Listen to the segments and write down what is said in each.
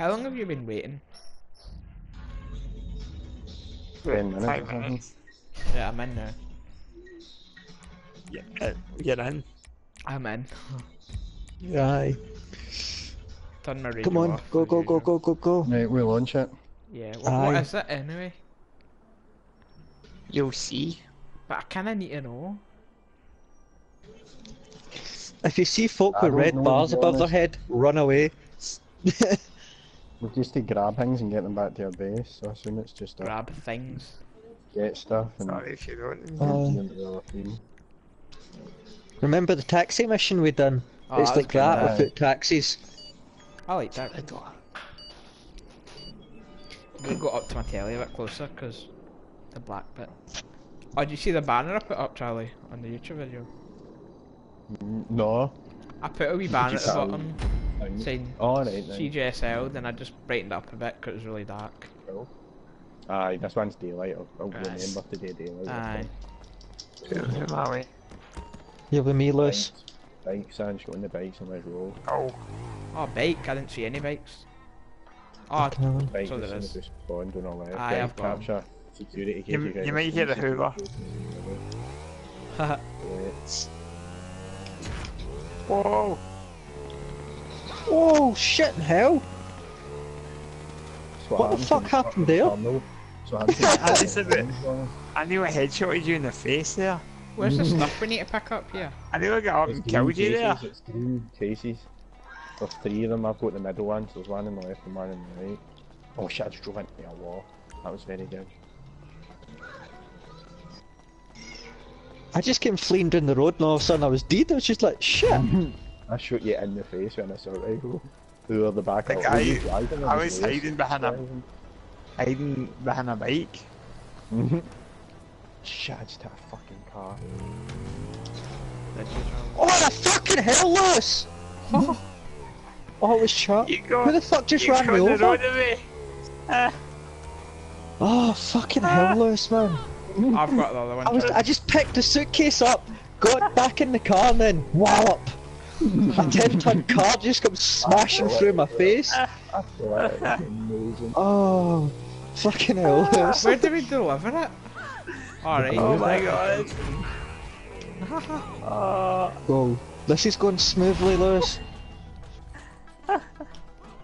How long have you been waiting? Ten minutes. Five minutes. Yeah, I'm in now. Yeah, uh, you're in. I'm in. Aye. Turn my radio Come on, off go, as go, go, go, go, go. Right, we'll launch it. Yeah, what, what Aye. is it anyway? You'll see. But I kinda need to know. If you see folk I with red bars above their head, run away. We've just to grab things and get them back to our base, so I assume it's just a Grab things. get stuff and Sorry if you don't. Uh, into the other team. remember the taxi mission we done? Oh, it's like that Aye. without taxis. I like that. I'm gonna go up to my telly a bit closer because the black bit. Oh, did you see the banner I put up, Charlie, on the YouTube video? Mm, No. I put a wee banner at the put a bottom Thing. saying Alright, then. CJSL, then I just brightened it up a bit because it was really dark. Cool. Aye, this one's daylight. I'll, I'll Aye. remember to do daylight. Aye. You're with me, Lewis. Bikes and showing the bikes on this roll. Oh. Oh, bike. I didn't see any bikes. Oh, Fucking hell. Bikes So as there soon is. as we spawned and all that. Aye, I've got 'em. capture security. You- case guys you are might hear the Hoover. cases. haha. Yeah. Whoa. Oh shit in hell! So What the fuck happened fuck there? up terminal. So happens when you fuck this up is it. terminal. I knew I headshotted you in the face there. Where's the mm. stuff we need to pick up here? I knew I got up It's and green killed you there. cases, It's green cases. There's three of them. I've got the middle one, so there's one on the left and one on the right. Oh shit, I just drove into a wall. That was very good. I just came fleeing down the road and all of a sudden I was dead. I was just like, shit. I shot you in the face when I saw rifle. Who are the back Like, of I- who you I was the hiding behind a- Hiding behind a bike. Mhm. Shit, I just hit a fucking car. Did you, Charlie? Oh, the fucking hell, Lewis! oh, it was Chuck. You got, Who the fuck just ran me the over? road away. Ah, Oh, fucking hell, Lewis, man. I've got the other one. I was, I just picked the suitcase up, got back in the car, and then wallop. A 10 ton car just comes smashing through my face. I thought amazing. Oh, fucking hell, ah, Where did we deliver it? Alright. oh my god. Oh, Whoa, this is going smoothly, Lewis.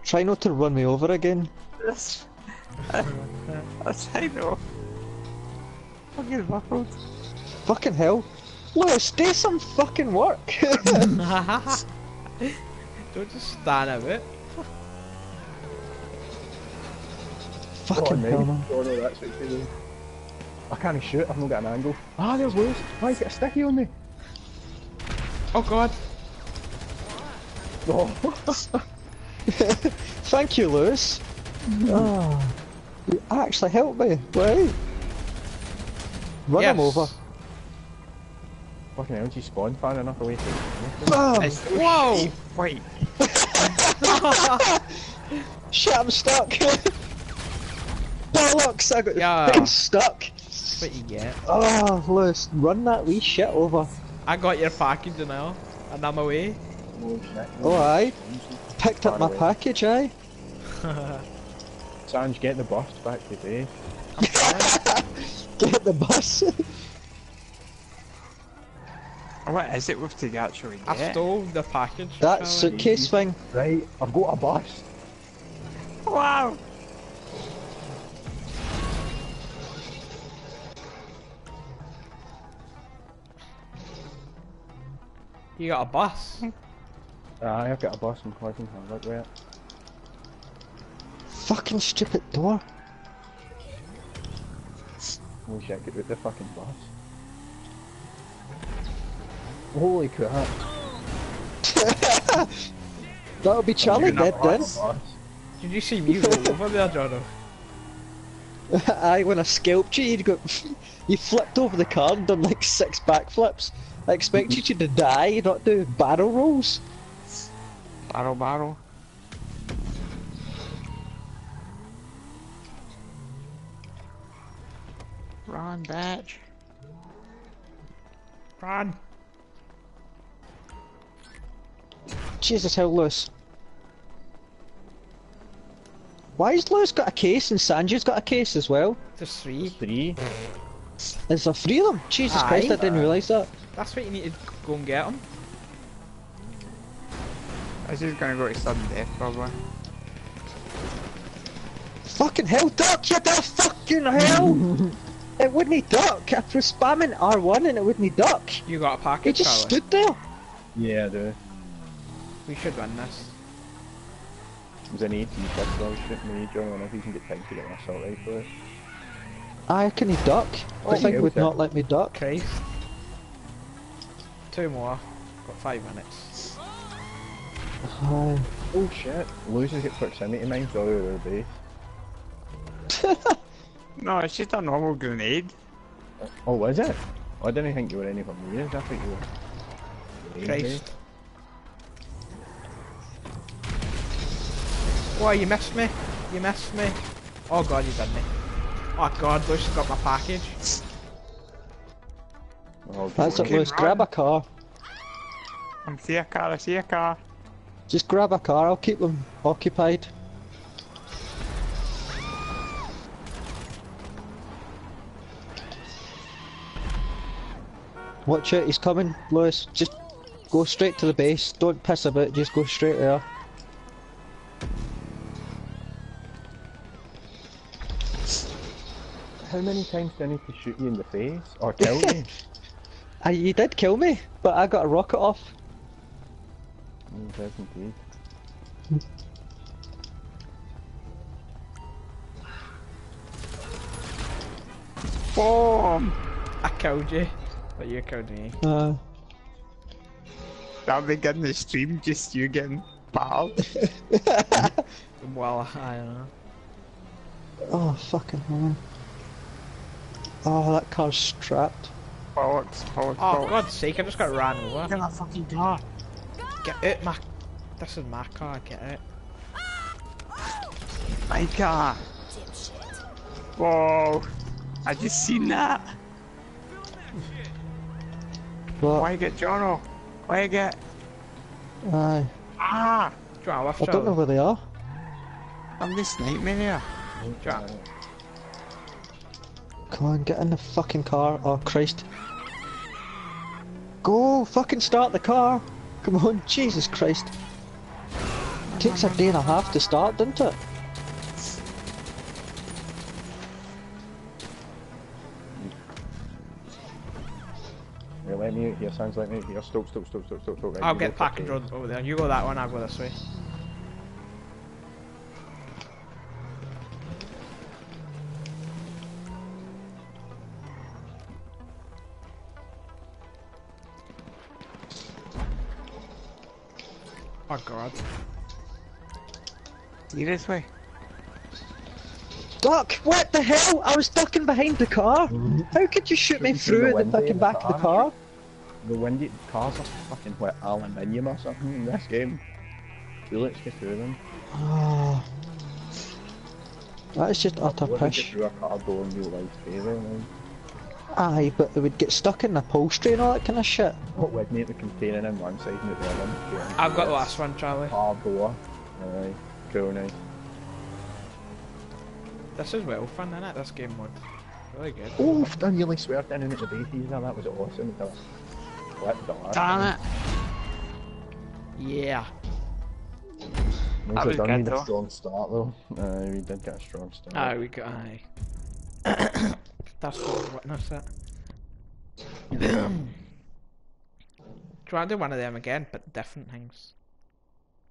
Try not to run me over again. this. That's I know. Fucking buckled. Fucking hell. Lewis, do some fucking work. Don't just stand a bit. fucking Oh, hell, man. Oh, no, that's what you. I can't shoot, I've not got an angle. Ah, there's Lewis. Why he's got a sticky on me? Oh god. Oh. Thank you, Lewis. Oh, you actually helped me. Right. Run him over. Fucking hell, you spawned far enough away from me. Bam! It's so Whoa. Wait. Shit, I'm stuck. Bollocks, I got Yeah. fucking stuck. what you get. Oh, Lewis, run that wee shit over. I got your package now, and I'm away. Oh shit. Oh. Picked up my Far away. package, aye. Sanj, get the bus back today. Get the bus. What is it with to actually I get? stole the package. that suitcase thing. Right, I've got a bus. Wow. You got a bus. Aye, I've got a bus, I'm working hard, look where. Fucking stupid door. Oh shit, get out the fucking bus. Holy crap. That'll be Charlie You're dead then. Did you see me roll over there, Jono? Aye, when I scalped you, you'd got you flipped over the car and done like six backflips. I expected you to die, not do barrel rolls. Barrel, barrel. Run, bitch. Run. Jesus, how loose. Why has Lewis got a case and Sanji's got a case as well? There's three. Three. Is there three of them? Jesus Aye. Christ, I didn't realise that. That's what you need to go and get them. This is gonna go to sudden death, probably. Fucking hell, duck, you the fucking hell! it wouldn't duck. I was spamming R1 and it wouldn't duck. You got a He package, just Charlie. stood there. Yeah, I do. We should win this. There's an AT plus I was shooting me, John, if you can get time to get an assault rifle. Aye, can he duck? Oh, the thing would okay. not let me duck. Christ. Two more. Got five minutes. Aye. Oh shit. Losers get proximity mines all over their base. No, it's just a normal grenade. Oh, oh was it? Oh, I didn't think you were any from years, I think you were. Christ. Why, you missed me? You missed me? Oh god, you did me. Oh god, Lucius got my package. Oh, That's it, Okay, Grab a car. I'm see a car, I see a car. Just grab a car, I'll keep them occupied. Watch out, he's coming, Lewis. Just go straight to the base. Don't piss about, just go straight there. How many times do I need to shoot you in the face? Or kill you? Uh, you did kill me, but I got a rocket off. Mm, does indeed. Boom! I killed you, but you killed me. Uh, That'll be good in the stream, just you getting battled. Well, I don't know. oh, fucking hell. Oh, that car's strapped. Bollocks, bollocks, Oh, for bollocks. God's sake, I just got ran over. Get that fucking car. Get out my... This is my car, get out. My car. Whoa. I just seen that. But, Why get Jono? Why you get... aye. Ah! Do you want a lift, I don't know Charlie? where they are. I'm the snipe me there. Do you want- Come on, get in the fucking car. Oh, Christ. Go, fucking start the car. Come on, Jesus Christ. Takes a day and a half to start, doesn't it? Yeah, let me out here, sounds like me out here. Stop, stop, stop, stop, stop, stop. Right, I'll get go package for road over there. You go that one, I'll go this way. Oh god. way. Duck! What the hell? I was ducking behind the car. How could you shoot me through through the the fucking of the back of the car. car? The windy cars are fucking what aluminium or something hmm, in this game. Bullets get through them. Oh. That is just utter What would pish. through a car door in real life either, man. Aye, but it would get stuck in the upholstery and all that kind of shit. What would make the container in one side and the other one? I've got the last one, Charlie. Ah, Car door. Aye, cool, nice. This is well fun, isn't it? This game mode. Really good. Oh, I nearly swerved in and out the base there, that was awesome. That was flipped the last Damn it. Yeah. Means That we was done good need a strong start though. Aye, we did get a strong start. Aye, we got aye. That's what witness it. do you want to do one of them again, but different things?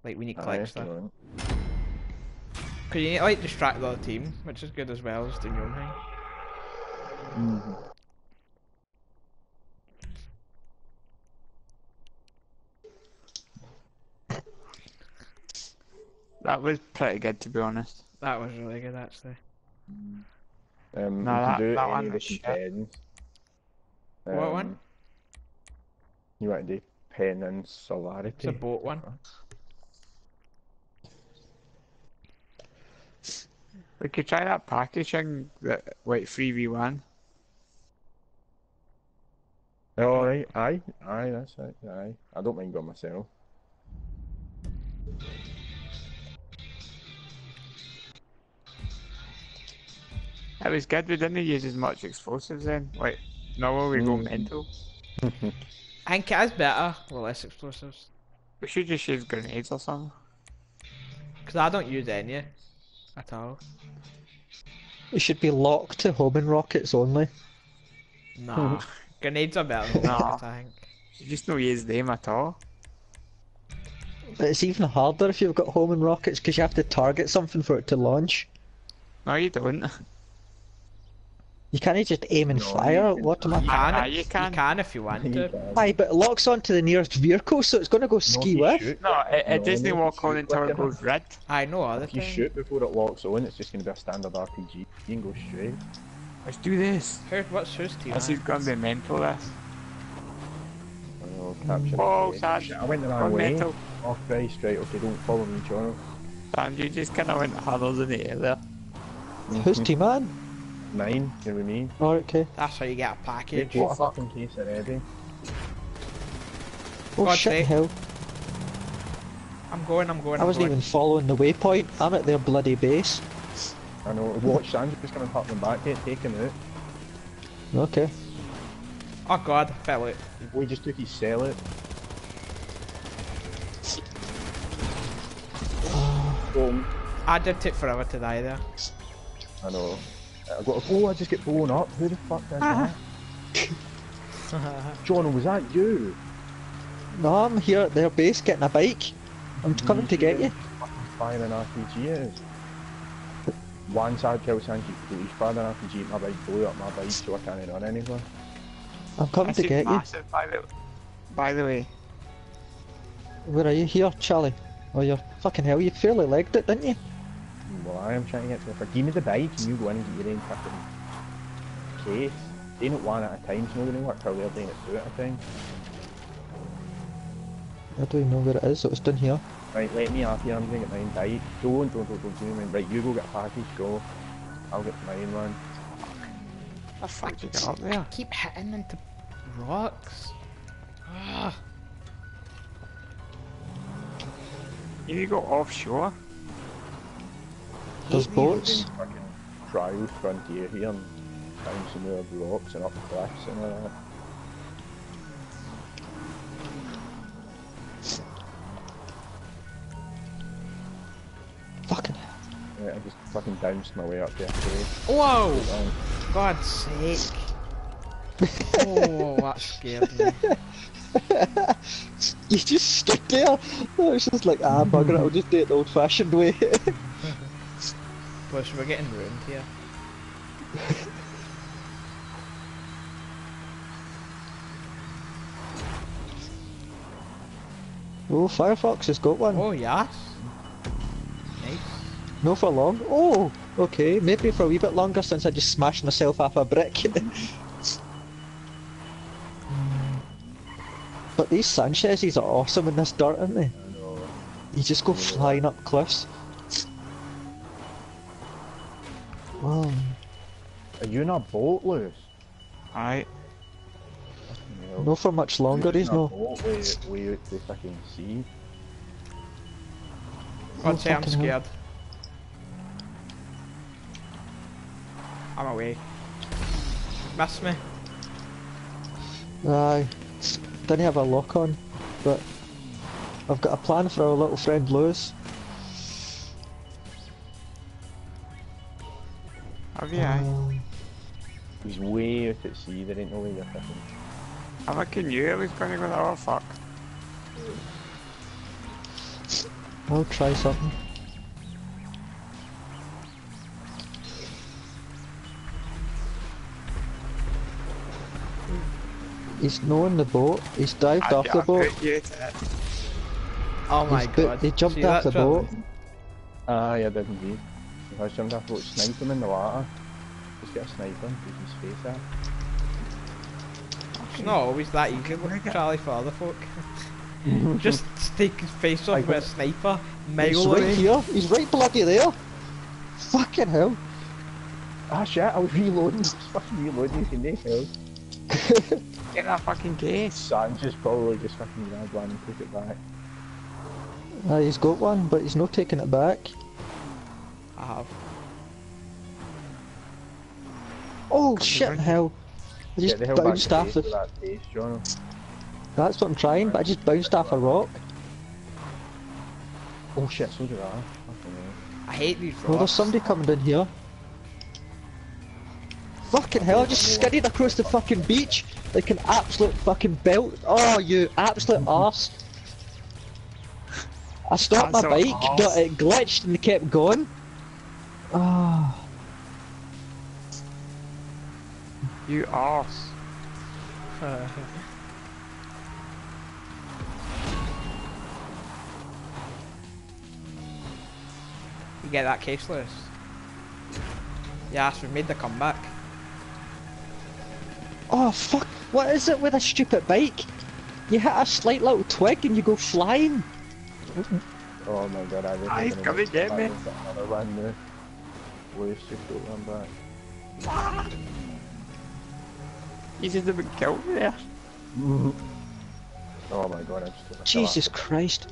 Like we need Aye, collect if stuff. you. Because you need to like distract the other team, which is good as well as doing your own thing. Mhm. That was pretty good to be honest. That was really good actually. Um, No, that- do that one was shit. What one? Um, You want to do pen and It's solarity? a boat one. We could try that packaging, that like 3v1. Oh, right, aye, aye, that's it, aye. I don't mind going myself. It was good. We didn't use as much explosives then. Like, no, we go Mm. mental. I think it is better with less explosives. We should just use grenades or something. Because I don't use any at all. It should be locked to homing rockets only. Nah. Grenades are better than Nah. rockets, I think. You just no use them at all. But it's even harder if you've got homing rockets because you have to target something for it to launch. No, you don't. You can't just aim and No, fire. you What am I? You can, you you can. can if you want to. Aye, but it locks onto the nearest vehicle, so it's going to go No, ski with. shoot- No, it, it No, doesn't no, walk on until it quicker. goes red. I know other If you shoot before it locks on, it's just going to be a standard RPG. You can go straight. Let's do this. Who, what's whose team? This is gonna be mental. This. Oh, capture Oh, the I went the wrong way. mental. Oh, very straight. Okay, don't follow me, John. And you just kind of went hurdles in the air there. Who's team man? Nine, here with me. Oh, okay. That's how you get a package. What a fucking case already. Oh God's shit, sake. hell. I'm going, I'm going, I I'm wasn't going. even following the waypoint. I'm at their bloody base. I know. Watch Sandra's just coming pat them back here, take him out. Okay. Oh god, I fell out. We just took his cell out. Boom. I did take forever to die there. I know. I got a oh, I just get blown up. Who the fuck did ah. that? John, was that you? No, I'm here at their base getting a bike. I'm coming to get you. Fucking firing an RPG it is. One side killed Sanji, he's firing an RPG, my bike blew up my bike so I can't run anywhere. I'm coming This to is get you. massive, by the, by the way. Where are you? Here, Charlie. Oh, you're fucking hell. You fairly legged it, didn't you? Well, I am trying to get to the Give me the bike and you go in and get your own fucking case. Doing it one at a time, it's not going to work how they're doing it two at a time. I don't even know where it is. So it's down here. Right, let me up here, I'm going to get my own bike. Don't, don't, don't, don't do me. Right, you go get a package, go. I'll get my own one. How the fuck did you get up there? Keep hitting into rocks. Ah. You need to go offshore. There's boats. Fucking trials frontier here and find some more rocks and up cliffs and all that. Fucking Right, I just fucking bounced my way up there. Whoa! Um, God's sake. oh, that scared me. You just stood there. I was just like, ah, bugger it. I'll just do it the old-fashioned way. Plus, we're getting ruined here. oh, Firefox has got one. Oh, yes. Nice. No for long. Oh, okay. Maybe for a wee bit longer since I just smashed myself off a brick. but these Sanchez's are awesome in this dirt, aren't they? I know. You just go flying up cliffs. Wow. Are you in a boat, Lewis? Aye. No. No for much longer, You're he's in a no. boat way, way out the fucking sea. God's sake, I'm fucking hell. scared. I'm away. Miss me. Aye. Didn't have a lock on, but I've got a plan for our little friend Lewis. Have you? Aye. He's way out at sea, there ain't no way you're fishing. I fucking knew it was gonna go there. Oh fuck. I'll try something. He's no in the boat. He's dived I, off the I boat. put you to it. Oh my He's god. he jumped See off the boat. Ah, yeah, I did indeed. If I jumped off the boat, snipe him in the water. Just get a sniper and take his face out. It's not always that easy, look, Charlie for other folk. Just take his face off with a sniper, He's mile right away. here. He's right bloody there. Fucking hell. Ah shit, I was reloading. I was fucking reloading, you can make help. Get that fucking case. Sanchez probably just fucking grabbed one and took it back. Ah, he's got one, but he's not taking it back. I have. Oh shit in hell. I just the hell back bounced off base the. that base, That's what I'm trying, but I just bounced off a rock. Oh shit, so did I. I hate these Well, there's somebody coming in here. Fucking hell, I just skidded across the fucking beach like an absolute fucking belt. Oh, you absolute arse. I stopped my bike, arse. got it glitched and it kept going. Ah, You arse. you get that case, Lewis? Yes, we've made the comeback. oh fuck, what is it with a stupid bike? You hit a slight little twig and you go flying. Oh my god, I just Ah, he's gonna coming get me. And get Another one now. Lewis just got one back. You just about killed me there. Oh my god, I just took a Jesus Christ.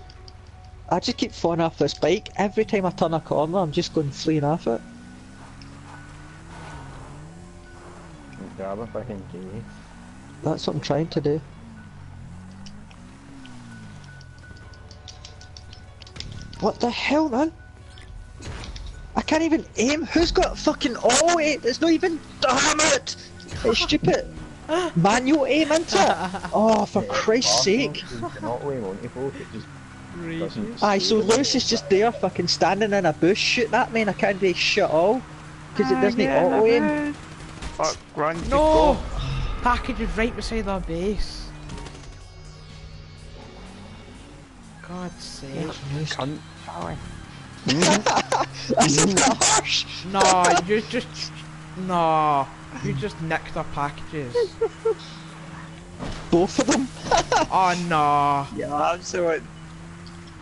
I just keep falling off this bike. Every time I turn a corner, I'm just going fleeing off it. Grab a fucking key. That's what I'm trying to do. What the hell, man? I can't even aim. Who's got fucking auto aim? It's not even. Damn it! It's stupid. Manual aim into it. Oh, for Christ's sake! You cannot aim on folk, it just. Aye, so Lewis is just there, fucking standing in a bush shooting at me, and I can't do shit all because it doesn't auto aim. man. Fuck, run. No! Package is right beside our base. God's sake. Cunt, Charlie. That's a bit harsh. No, you just. No. You just nicked our packages. Both of them. Ah, oh no. Yeah, I'm What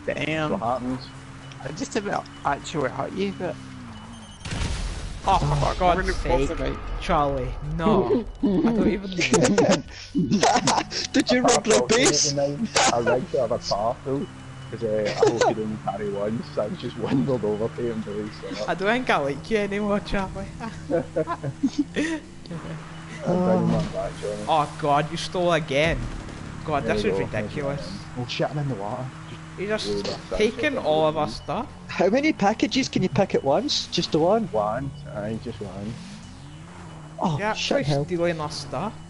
Damn. What happens? I just about actually hurt you, but. Oh, for We're God's gonna close sake. the night. Charlie, no. I don't even. Did you rig the base? I rigged the other car full because uh, I hope you only carry one, so I was just windled over to him to his I don't think I like you anymore, Charlie. I'm bringing one back, Johnny. Oh God, you stole again. God, There this is ridiculous. Oh shit, I'm in the water. You Load just that taken shit. all of our stuff. How many packages can you pick at once? Just the one? One, aye, just one. Oh, You're shit actually stealing our stuff.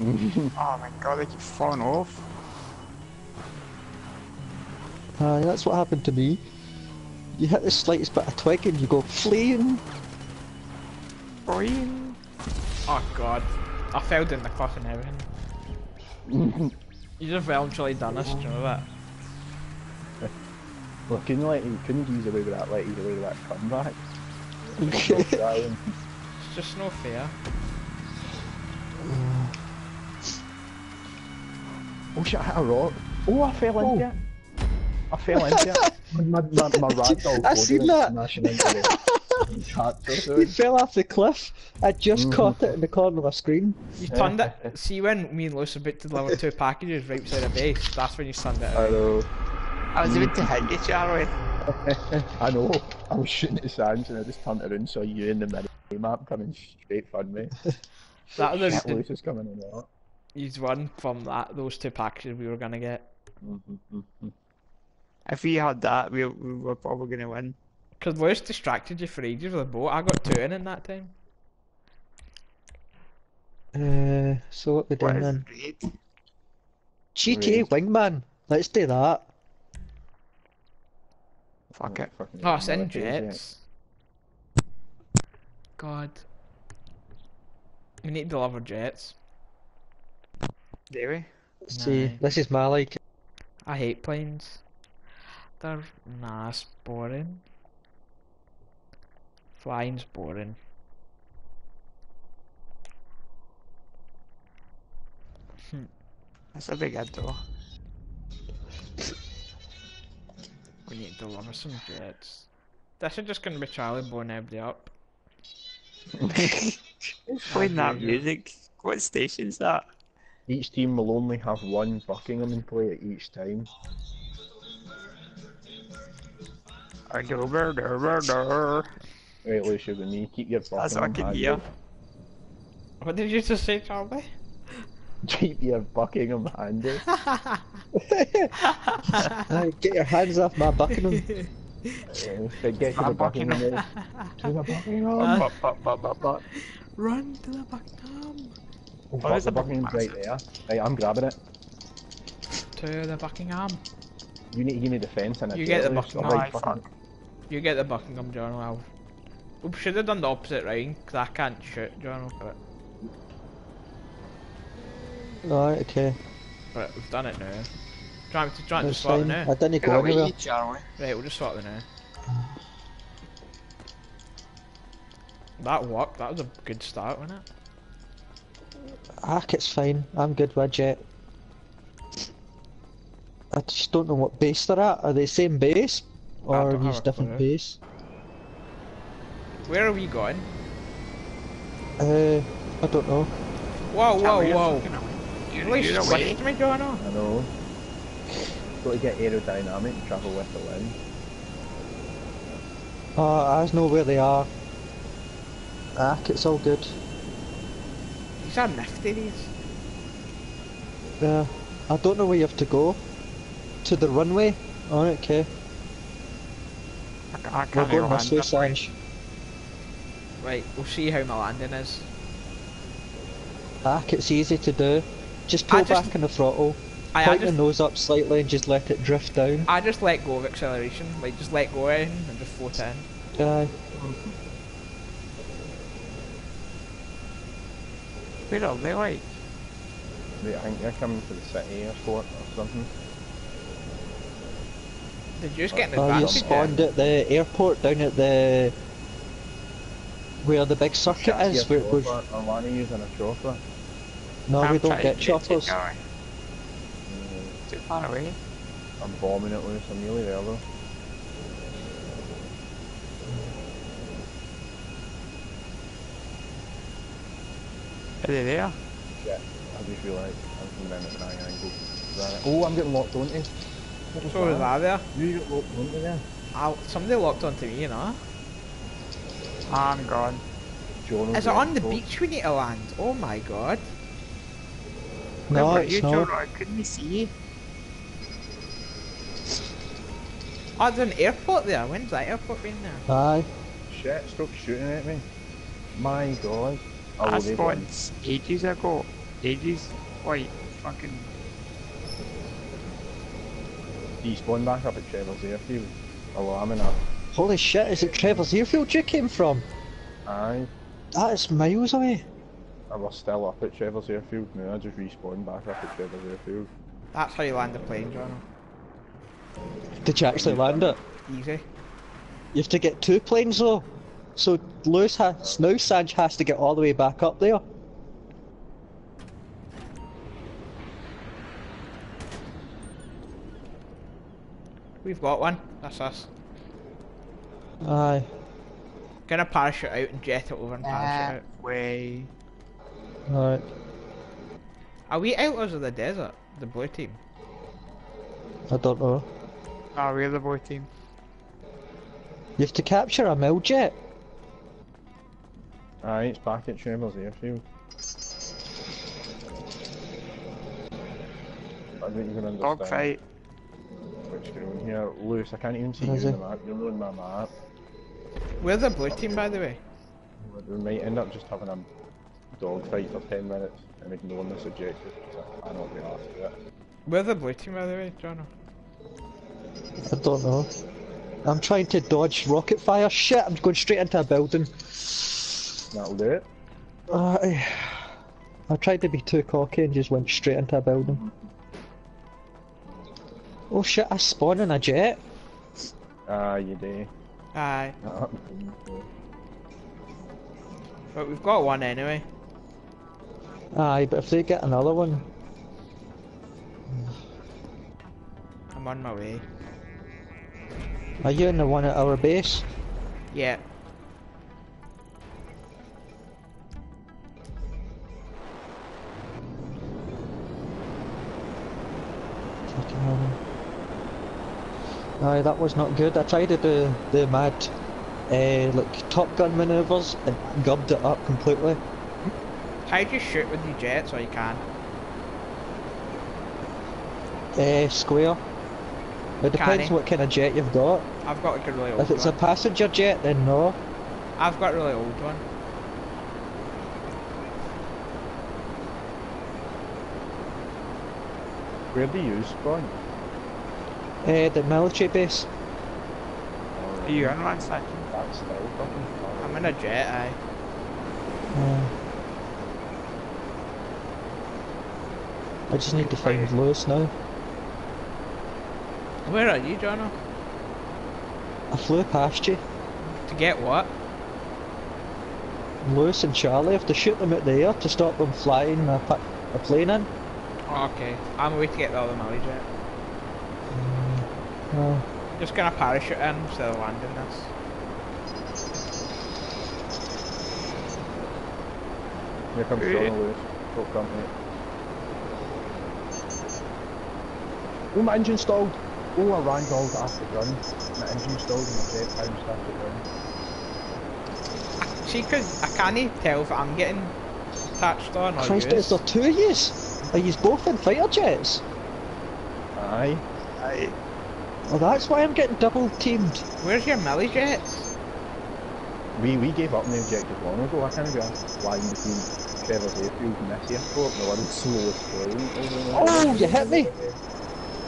Oh my god, they keep falling off. Aye, that's what happened to me. You hit the slightest bit of twig and you go fleeing. Boing. Oh God, I fell down the cliff and everything. You just voluntarily done this, do you know that? Well, couldn't let you couldn't use away with that, let you away with that comeback. Darling. It's just no fair. Oh shit, I hit a rock. Oh, I fell into oh. it. I fell into it. My, my, my ragdoll I seen that. smashing into the tractor. so You fell off the cliff. I just Mhm. caught it in the corner of my screen. You turned it. See when me and Luce are about to deliver two packages right beside a base. That's when you turned it. I Out. know. I was about to hit you, Charlie. I know. I was shooting at Sands and I just turned around saw you in the mini map coming straight for me. That was Shit, the, Luce is coming in a lot. you'd run from that those two packages we were gonna get. If we had that, we, we were probably gonna win. Cause Luce distracted you for ages with the boat. I got two in in that time. Uh, so what we What doing is then? great? GTA Wingman. Let's do that. Fuck it. Fucking Oh, it's in military, isn't it? jets. God. We need to deliver jets. Do we? Let's see. Aye. This is my like. I hate planes. They're nah, it's boring. Flying's boring. Hmm. That's a big head though. We need to deliver some jets. This is just gonna be Charlie blowing everybody up. Who's playing that music? What station's that? Each team will only have one Buckingham in play at each time. Or do- dur- dur- dur- dur. Right, Lucia, with me, keep your fucking. That's what I can hear. What did you just say, Charlie? Keep your Buckingham handy. Aye, get your hands off my Buckingham. Yeah, but get to the Buckingham. Buckingham. To the Buckingham. Uh, But, but, but, but, but. Run to the Buckingham. Oh, fuck, the a Buckingham's right there. Right, I'm grabbing it. To the Buckingham. You need to give me defence and a You get the tail, Buckingham. so right, fucking- fuck. You get the Buckingham, John. Well, we should have done the opposite round because I can't shoot, John. But, Alright, okay. but we've done it now. Do you want me to, try you want to That's swap it now. I didn't Get go away, anywhere. Charlie. Right, we'll just swap it now. That worked. That was a good start, wasn't it? Ark, it's fine. I'm good with Jet. I just don't know what base they're at. Are they the same base? I Or don't have use a different clue. base? Where are we going? Uh, I don't know. Whoa, whoa, Charlie, you're whoa! fucking away. You're, At least you're away. switched me, John. I know. Got to get aerodynamic and travel with the wind. Oh, I know where they are. Ark, it's all good. These are nifty, these. Yeah. I don't know where you have to go. To the runway? Alright, okay. I, I We're going even this way, land that Right, we'll see how my landing is. Ark, it's easy to do. Just pull I just- back on the throttle, I, I point just, the nose up slightly and just let it drift down. I just let go of acceleration. Like, just let go in and just float in. Aye. Where are they like? Right, I think they're coming to the city airport or something. Did you just get an Oh, you spawned at the airport down at the... Where the big circuit is, where it goes... I want to use an a chopper. No, we I'm don't get to to choppers. Charlie. Mm, Too far away. I'm bombing it loose, I'm nearly there though. Are they there? Yeah, I just realised I'm coming in at an angle. Oh, I'm getting locked onto. What was So was that? I there? You got locked onto there? I, somebody locked onto me, you know. I'm gone. John Is it on the beach we need to land? Oh my god. No, Where were it's you, not. John? I couldn't see you. Oh, there's an airport there. When's that airport been there? Aye. Shit, stop shooting at me. My god. Oh, I they've spawned won. ages ago. Ages. Like, fucking. Despawn back up at Trevor's airfield. Oh, I'm in a... Holy shit, is it Trevor's airfield you came from? Aye. That is miles away. I was still up at Trevor's airfield now, I just respawned back up at Trevor's airfield. That's how you land a plane, John. Did you actually land it? Easy. You have to get two planes though. So Lewis has, now Sanj has to get all the way back up there. We've got one. That's us. Aye. Gonna parachute out and jet it over and parachute ah. out. Way. Alright. Are we outlaws of the desert? The blue team. I don't know. Oh, we're the boy team. You have to capture a Miljet. Aye, it's back at Trevor's airfield. I don't even understand Dogfight. which ground here. Lewis, I can't even see Is you it? on the map. You're on my map. We're the blue team, by the way. We might end up just having a dogfight for 10 minutes and ignoring this objective because I cannot be asked to it. We're the blue team, by the way, John. I don't know. I'm trying to dodge rocket fire. Shit, I'm going straight into a building. That'll do it. Aye. I tried to be too cocky and just went straight into a building. Oh shit, I spawned in a jet. Ah, you do. Aye. Ah, But we've got one anyway. Aye, but if they get another one, I'm on my way. are you in the one at our base? Yeah. Fucking hell. Aye, that was not good. I tried to do the mad, uh, like Top Gun maneuvers and gubbed it up completely. How do you shoot with your jets or you can? Uh, square. It depends Canny. what kind of jet you've got. I've got like a really old If it's a passenger jet, then no. I've got a really old one. Where do you spawn? Uh, the military base. Are you in one second? That's still fucking. I'm in a jet, aye. Uh, I just need to find Lewis now. Where are you, Jono? I flew past you. To get what? Lewis and Charlie have to shoot them out the air to stop them flying a, a plane in. Oh, okay. I'm away to get the other Miljet. Uh, Just gonna parachute in instead of landing this. Here comes Hey. John Lewis. Full company. Oh, my engine stalled. Oh, I ran gold after the gun. My engine stalled and my jet bounced after the gun. See, cause I can't tell if I'm getting attached on or Christ, you. is there two of yous? Are yous both in fighter jets? Aye. Aye. Well, that's why I'm getting double teamed. Where's your Miljets? We we gave up on the objective long ago. I kind of got flying between Trevor Hayfield and this airport, the world's slowest plane. Oh, you hit me!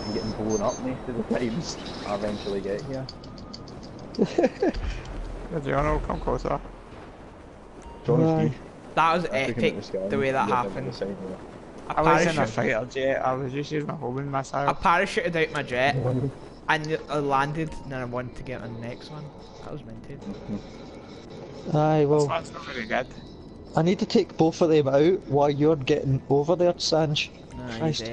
I'm getting blown up most of the times I eventually get here. Did you know? Come closer. John Aye. Steve. That was I epic, the the way that and happened. the side mirror. I, I was in a parachute- fighter jet. I was just using a homing missile. I parachuted out my jet and I landed and then I wanted to get on the next one. That was minted. Mm-hmm. Aye, well, That's not very good. I need to take both of them out while you're getting over there, Sanj. Nah, Christ.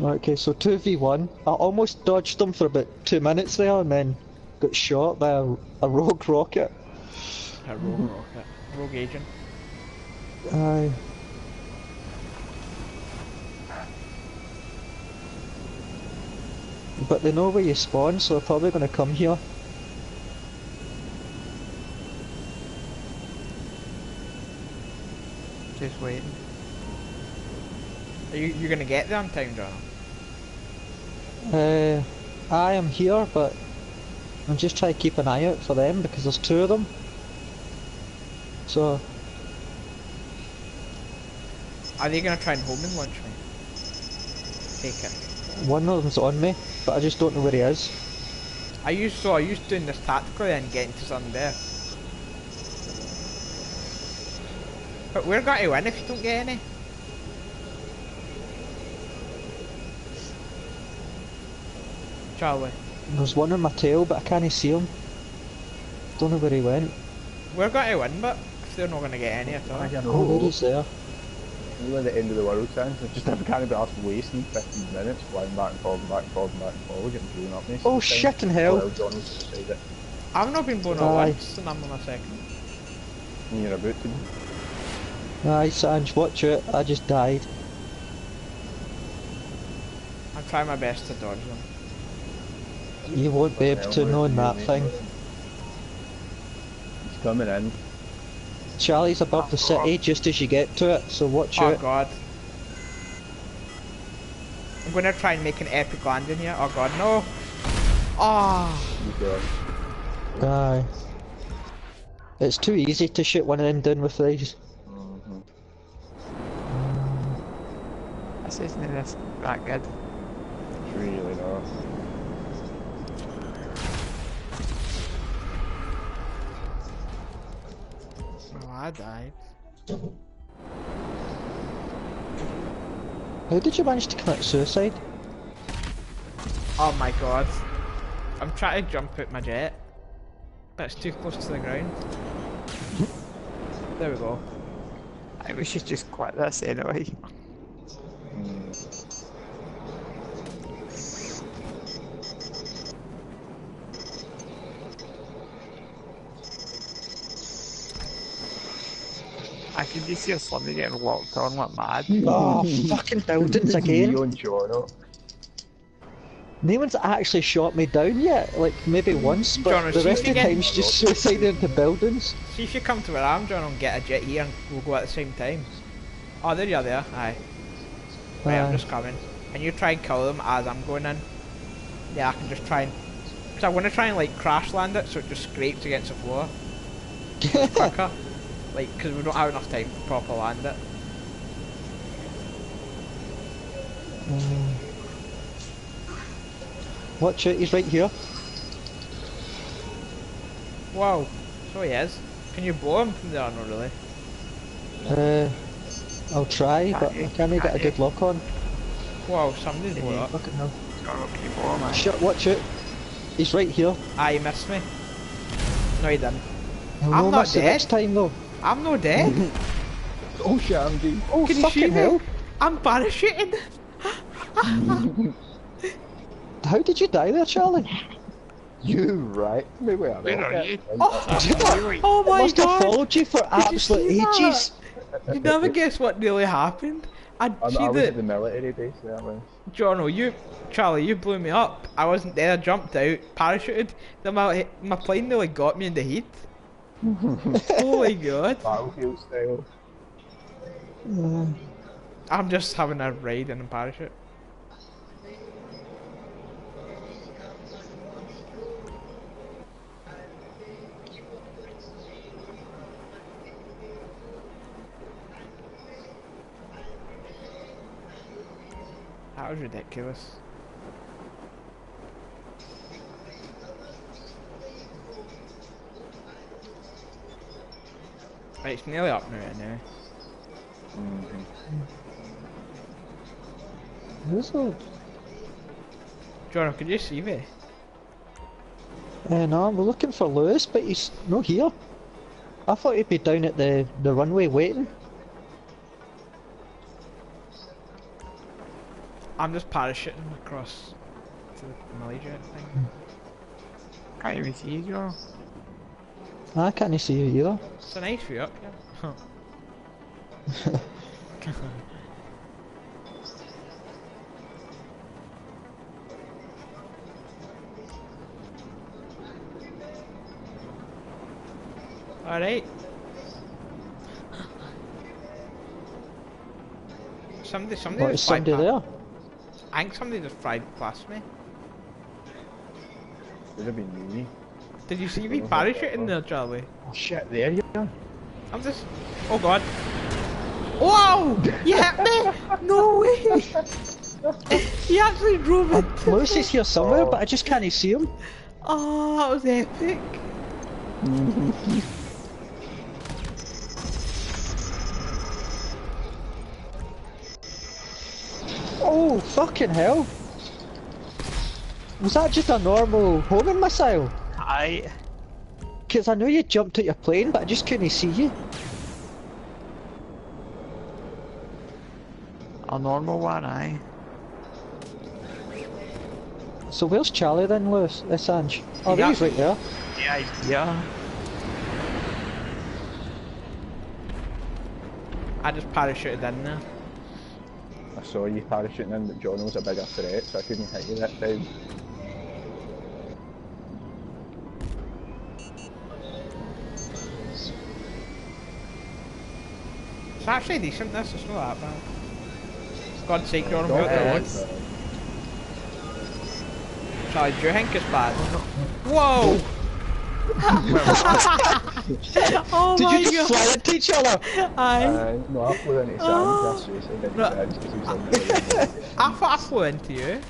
Okay, so 2v1. I almost dodged them for about two minutes there and then got shot by a, a rogue rocket. A rogue rocket. Rogue agent. Aye. But they know where you spawn, so they're probably going to come here. Just waiting. Are you you gonna get there on time, John? Uh, I am here, but I'm just trying to keep an eye out for them because there's two of them. So, Are they gonna try and home and launch me? Take it. one of them's on me, but I just don't know where he is. I used so I used to doing this tactically and getting to sudden there. But we're going to win if you don't get any. Charlie, There's one on my tail, but I can't see him. Don't know where he went. we're going to win, but if they're not going to get any at all. I don't know. Oh, there he's there. We're at the end of the world, Sans. It's just I can't be asked wasting 15 minutes flying back and forth, and back and forth, and back and forth, getting blown up. most Oh time. shit in hell! While John was beside it. I've not been blown up once, and I'm on a second. And you're about to be. Aye, Sanj, watch it. I just died. I'm trying my best to dodge them. You won't be able to knowing that thing. He's coming in. Charlie's above the city just as you get to it, so watch out. Oh god. I'm gonna try and make an epic landing here. Oh god, no! Ah! He's. Aye. It's too easy to shoot one of them down with these. Mhm. This isn't this that good. It's really not. I died. How did you manage to commit suicide? Oh my god. I'm trying to jump out my jet. But it's too close to the ground. There we go. I we should just quit this anyway. Mm. I can just see Slimmy getting locked on like mad. Oh, fucking buildings again. You and Jono. No one's actually shot me down yet, like maybe mm. once, but John, the rest of the you get- time's just suicide into buildings. See if you come to where I'm, John, and get a jet here and we'll go at the same time. Oh, there you are there. Aye. Right, I'm just coming. And you try and kill them as I'm going in. Yeah, I can just try and... Because I want to try and, like, crash land it so it just scrapes against the floor quicker. Like, because we don't have enough time to proper land it. Mm. Watch it, he's right here. Wow. So he is. Can you blow him from there? Not really. Uh, I'll try, but I can't get a good lock on. Wow, somebody's blew up. Fucking hell. Got a people on Shut, watch it. He's right here. Ah, you missed me. No, you didn't. I'll I'm not the dead. next time though. I'm no dead. Oh shit, I'm dead. Oh Can you fucking see me? hell! I'm parachuting. How did you die there, Charlie? You right me with a Where are you? Oh, Oh my must have god. followed you for Did you absolute that? ages. You never guess what really happened. I I, see I was at the the military base there. Was. Jono, you Charlie, you blew me up. I wasn't there. I jumped out, parachuted. Then my my plane nearly got me in the heat. oh my god! Battlefield style. Uh, I'm just having a raid in a parachute. That was ridiculous. It's nearly up now, now. who's that? Jono, could you see me? Uh, no, we're looking for Lewis, but he's not here. I thought he'd be down at the, the runway waiting. I'm just parachuting across to the Malaysia thing. Can't even see you, Joe. I can't see you either. It's an nice view up here. Alright. Somebody, somebody What, is just somebody there? I think somebody just fried past me. Would have been me. Did you see me parachuting there, Charlie? Oh shit, there you are. I'm just. Oh god. Wow! You hit me! No way! he actually drove it. Lewis is here somewhere, Oh. but I just can't see him. Oh, that was epic. Oh, fucking hell. Was that just a normal homing missile? Aye. Because I know you jumped at your plane, but I just couldn't see you. A normal one, aye. So where's Charlie then, Lewis? Uh, Sanj? Oh, Yeah. he's right there. Yeah, yeah. I just parachuted in there. I saw you parachuting in, but John was a bigger threat, so I couldn't hit you that time. It's actually decent, this, it's not that bad. God's sake, you're on about bad, the but- Charlie, do you think it's bad? Whoa! oh Did my you just god! fly into each other? Aye. Uh, no, I flew into sand, Oh. that's suicide into Right. sand, 'cause he was in I thought I flew into you.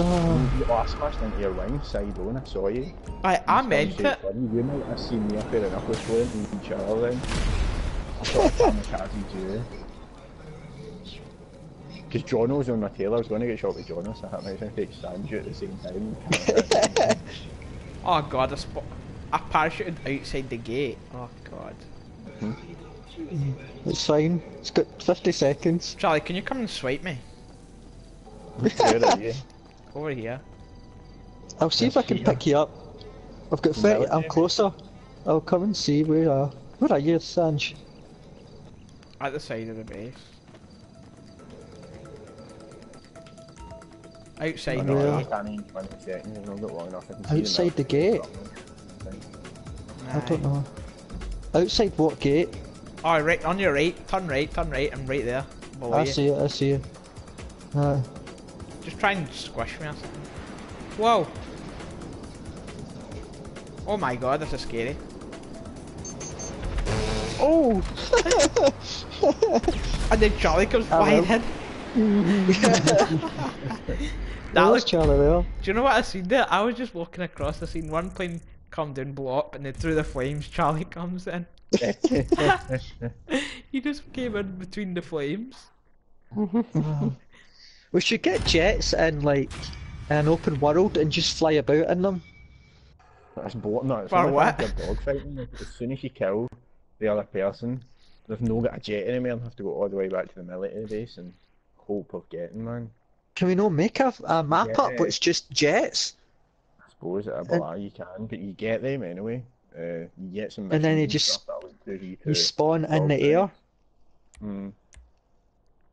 Oh, Oh, I smashed into your wing, side on, I saw you. I, I Some meant shape it. funny, You might have seen me up there enough with fluent in each other then. Because Jono was on my tail, I was going to get shot with Jono, so I might have to take Sanju at the same time. Oh god, I, sp- I parachuted outside the gate. Oh god. Mm-hmm. it's fine. It's got 50 seconds. Charlie, can you come and swipe me? Where are you? Over here. I'll see if I can Here. pick you up. I've got 30, I'm closer. I'll come and see where you are. Where are you, Sanj? At the side of the base. Outside the know, Yeah. I gate. can't even 20 seconds, I've not got long enough. I can see them Outside the gate? I don't know. Outside what gate? Oh, right, on your right. Turn right, turn right. I'm right there. Below I you. see it, I see it. Uh, Just try and squish me or something. Whoa! Oh my god, this is scary. Oh! And then Charlie comes Hello. flying in. that That was was, do Charlie there. you know what I seen there? I was just walking across I scene, one plane come down, blow up, and then through the flames, Charlie comes in. he just came in between the flames. We should get jets in like an open world and just fly about in them. That's boring. No, it's For not what? like a dog fighting. As soon as you kill the other person, they've no got a jet anymore and have to go all the way back to the military base and hope of getting one. Can we not make a, a map up Yeah. where it's just jets? I suppose at a bar you can, but you get them anyway. Uh, you get some And then missions you just- stuff that would do you You spawn in the Okay. air. Mm.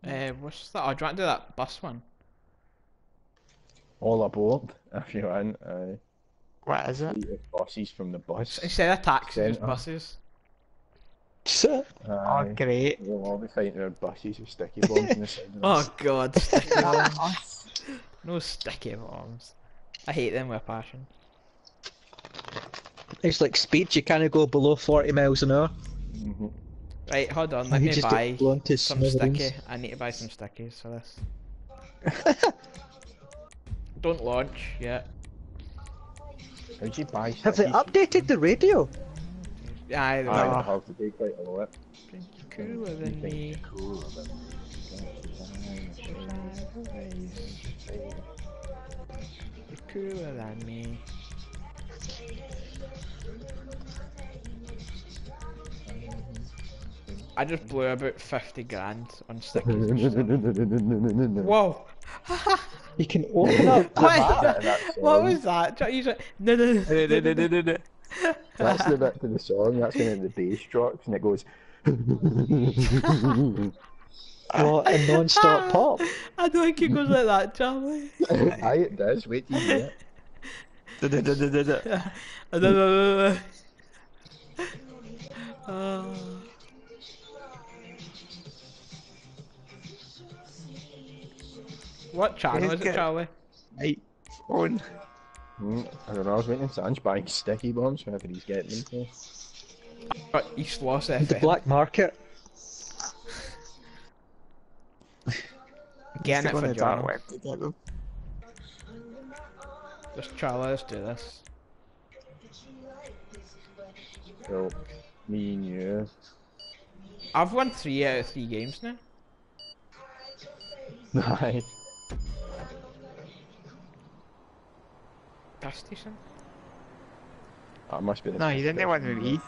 Uh, what's that? Oh, do you want to do that bus one? All aboard if you want. Uh, What is it? the buses from the bus. Instead of taxis, just Centre. buses. So, Oh, Aye. great. We'll all be fighting our buses with sticky bombs in the side of. Oh god, sticky bombs. No sticky bombs. I hate them with a passion. it's like speed, you can't go below 40 miles an hour. Mhm. Right, hold on, let you me just buy get some smithereens. sticky. I need to buy some stickies for this. Don't launch yet. How'd you buy Have they updated the radio? Yeah, I Aye, don't they know. have to uh, take quite oh, a lot. Cooler than me. Cooler than Cooler than me. I just blew about 50 grand on stickies. Whoa! You can open up a What? map. That's, what was that? Try- you said- No, no, no, no, no, no, no, no. That's the bit to the song, that's when the bass drops and it goes. What a non-stop ah, pop. I don't think it goes like that, Charlie. Aye, it does, wait till you hear it. I don't know. Oh. What channel is it, Charlie? Right. Phone. Mm, I don't know, I was waiting for Sanj buying sticky bombs whenever he's getting them. So. But East Los The FM. black market. Getting it Go on for the dark John. web to get them. Just Charlie, let's do this. So, me and you. I've won three out of three games now. Aye. That's decent. That must be the No, you didn't want with me.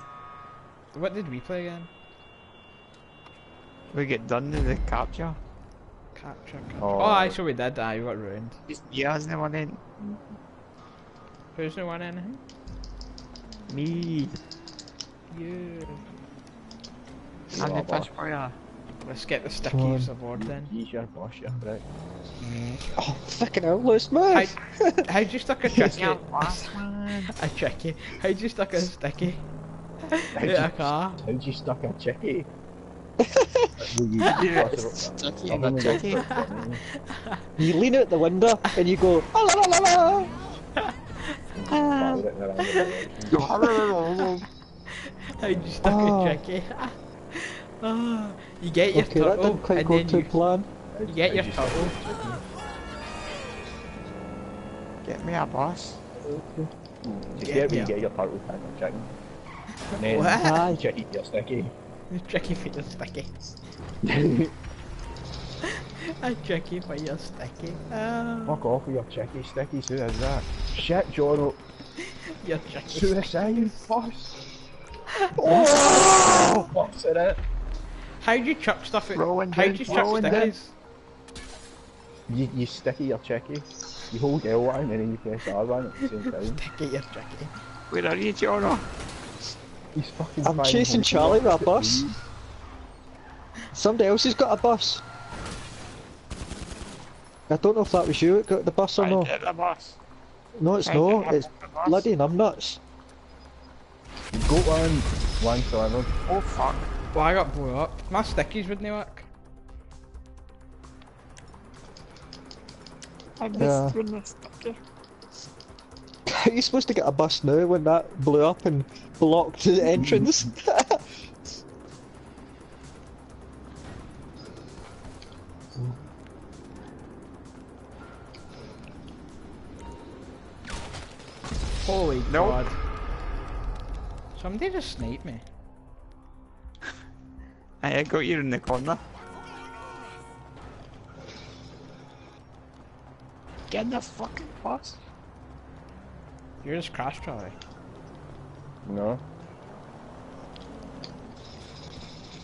What did we play again? We get done with the capture. Capture. capture. Oh. Oh, aye, so we did. Aye, we got ruined. Just yeah, isn't it one in? Who's no one anything? Me. You. I'm the boss. fish boy. Let's get the Come on. stickies aboard then. He's your boss, your prick. Oh, fucking hell, let's. How, how'd you stuck a chicky? Yeah, a chicky. How'd you stuck a sticky? How'd in a car. How'd you stuck a chickie? Yeah, sticky in the chicky. You lean out the window and you go, "Ah, la, la, la, la." How'd you stuck Oh. a chicky? Oh, you get your Okay, that turtle didn't quite and go then to you, plan. you get your turtle. Get me a boss. You Yeah, get me, yeah. get your turtle tag of chicken. And then What? Aye. chicky your sticky. Chicky for your sticky. A chicky for your sticky. Oh, ah. Fuck off with your chicky stickies, who is that? Shit, Joro. your chicky. Suicide, boss. Oh, fuck's in it. How'd you chuck stuff at? Rolling How'd down, you chuck rolling down. stickies? You, you sticky your chicky. You hold L1 and then you press R1 at the same time. Sticky your chicky. Where are you, Jono? He's fucking I'm chasing Charlie from with a bus. Somebody else has got a bus. I don't know if that was you that got the bus or I not. get the bus. No, it's I no. get It's the bus. bloody numbnuts. Go one, one delivered. Oh fuck. Well, I got blew up. My stickies wouldn't work. I missed Yeah. when the sticky. How are you supposed to get a bus now when that blew up and blocked the entrance? Holy Nope. god. Somebody just sniped me. I got you in the corner. Get in the fucking bus. You're just crash Charlie. No.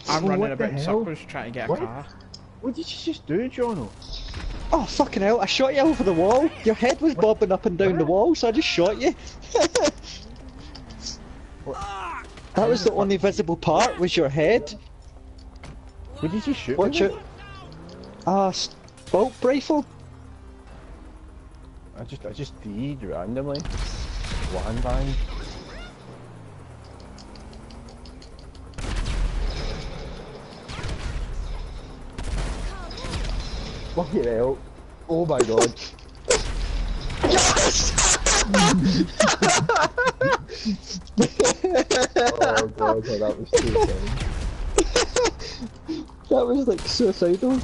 I'm Well, running what the about circles trying to get a What? car. What did you just do, Jono? oh fucking hell! I shot you over the wall. Your head was bobbing up and down the wall, so I just shot you. that was the only visible part. Was your head? What did you shoot? Watch it. Ah, uh, bolt rifle. I just, I just deed randomly. One bang. Fucking hell. Oh my god. oh god, that was too funny. That was like suicidal.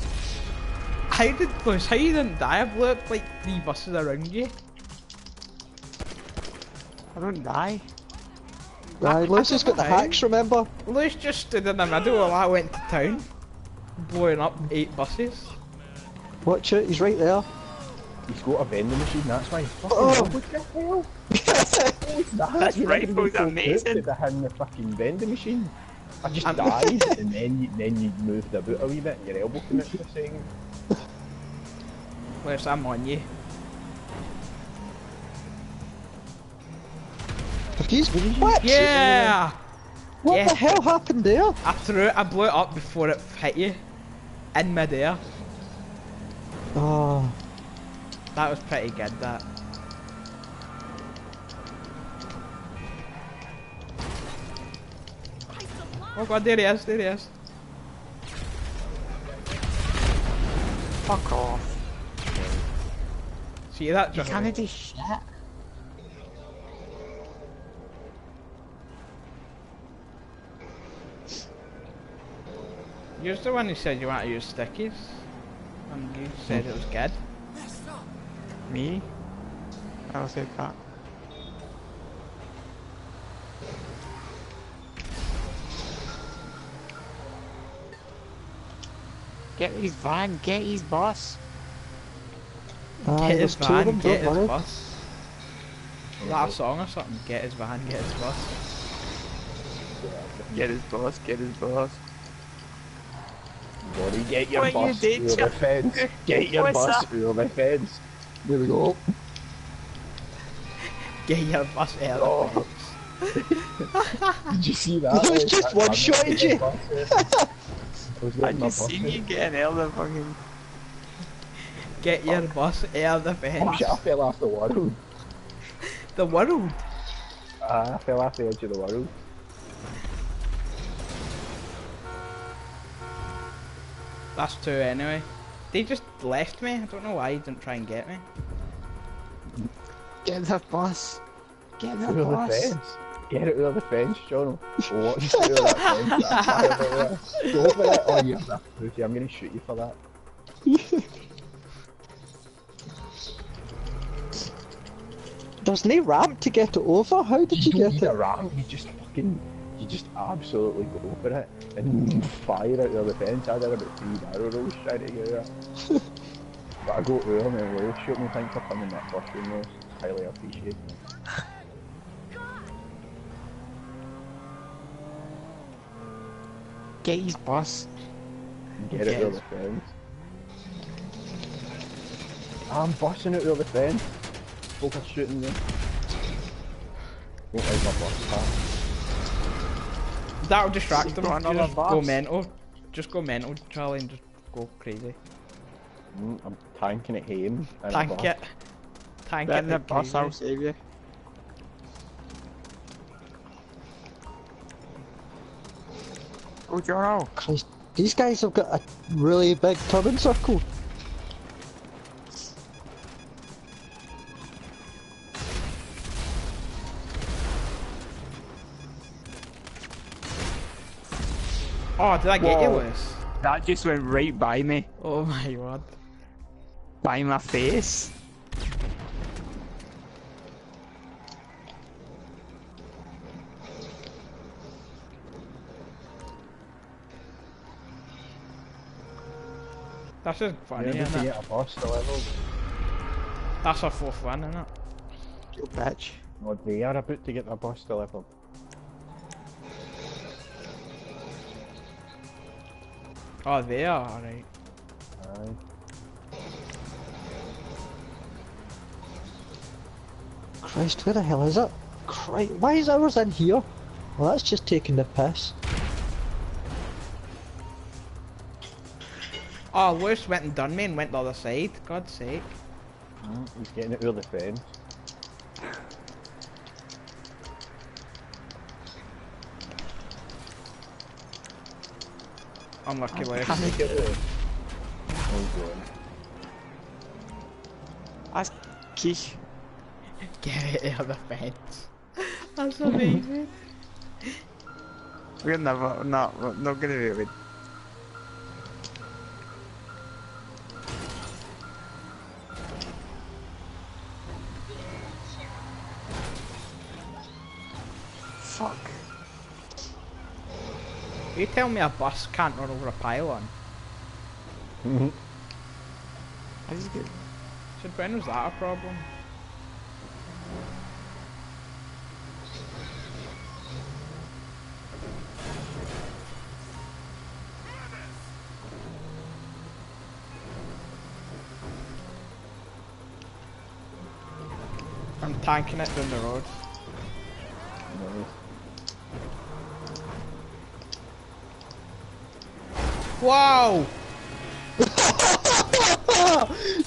How did Lewis, how you didn't die? I blew up like three buses around you. I don't die. Aye, Lewis has got the How? hacks, remember? Lewis just stood in the middle while I went to town. Blowing up eight buses. Watch it, he's right there. He's got a vending machine, that's why. Fucking Oh. what the hell? That's You're right, not gonna was be amazing. quick Behind the fucking vending machine. I just I'm- died, and then you, then you moved about a wee bit, and your elbow came out for a second. Lewis, I'm on you. He's what? Yeah! What Yeah. the hell happened there? I threw it, I blew it up before it hit you. In midair. Oh, That was pretty good, that. Oh god, there he is, there he is. Fuck off. See that, You can't do shit. You're the one who said you want to use stickies. And you said it was good. Me? I'll say that. Get his van, get his boss. Aye, uh, Get his there's two of van, get his worry. bus. Is that a song or something? Get his van, get his bus. Get his boss, get his boss. Buddy, get your What you bus did, over the fence. Get your What's bus that? over the fence. There we go. Get your bus out Oh. of the oh. fence. Did you see that? He was just one-shotted man- you. I was I letting my just bus seen you getting out of the fucking. Get your bus out of the Oh fence. shit, I fell off the world. The world. Ah, I fell off the edge of the world. That's two anyway. They just left me. I don't know why he didn't try and get me. Get the boss. Get the Over the boss. fence. Get it over the fence, John. Watch it over that fence. Go for it. Oh, you're a pussy. I'm gonna shoot you for that. There's no ramp to get it over. How did you You don't get need a ramp. You just fucking, you just absolutely go for it and fire it over the fence. I did about three barrel rolls trying to get it. but I got over and Will shoot me. Thanks for coming that first one, Rose. Highly appreciate. Get his boss. Get it Yes. over the fence. I'm bossing it over the fence. Folk are shooting me. Won't like my bus pass. That'll distract them. got You another Just go mental. Just go mental, Charlie, and just go crazy. Mm, I'm tanking it home. and Tank it. Tank it. in the boss, I'll save you. Oh, Jono. Christ, these guys have got a really big turning circle. Oh, did I get you, Whoa. That just went right by me. Oh my god. By my face. That's just funny, You're able isn't to it? get a bus delivered. That's our fourth one, isn't it? You bitch. No, they are about to get their bus level. Oh, they are, alright. Aye. Christ, where the hell is it? Christ, why is ours in here? Well, that's just taking the piss. Oh, Lewis went and done me and went the other side. God's sake. Mm, he's getting it over the fence. Unlucky Lewis. Get it. Oh, God. That's quiche. Get it out of the fence. That's amazing. We're never, not, not gonna do it. You tell me a bus can't run over a pylon? Mhm. I just get. So when was that a problem? I'm tanking it down the road. Nice. Wow!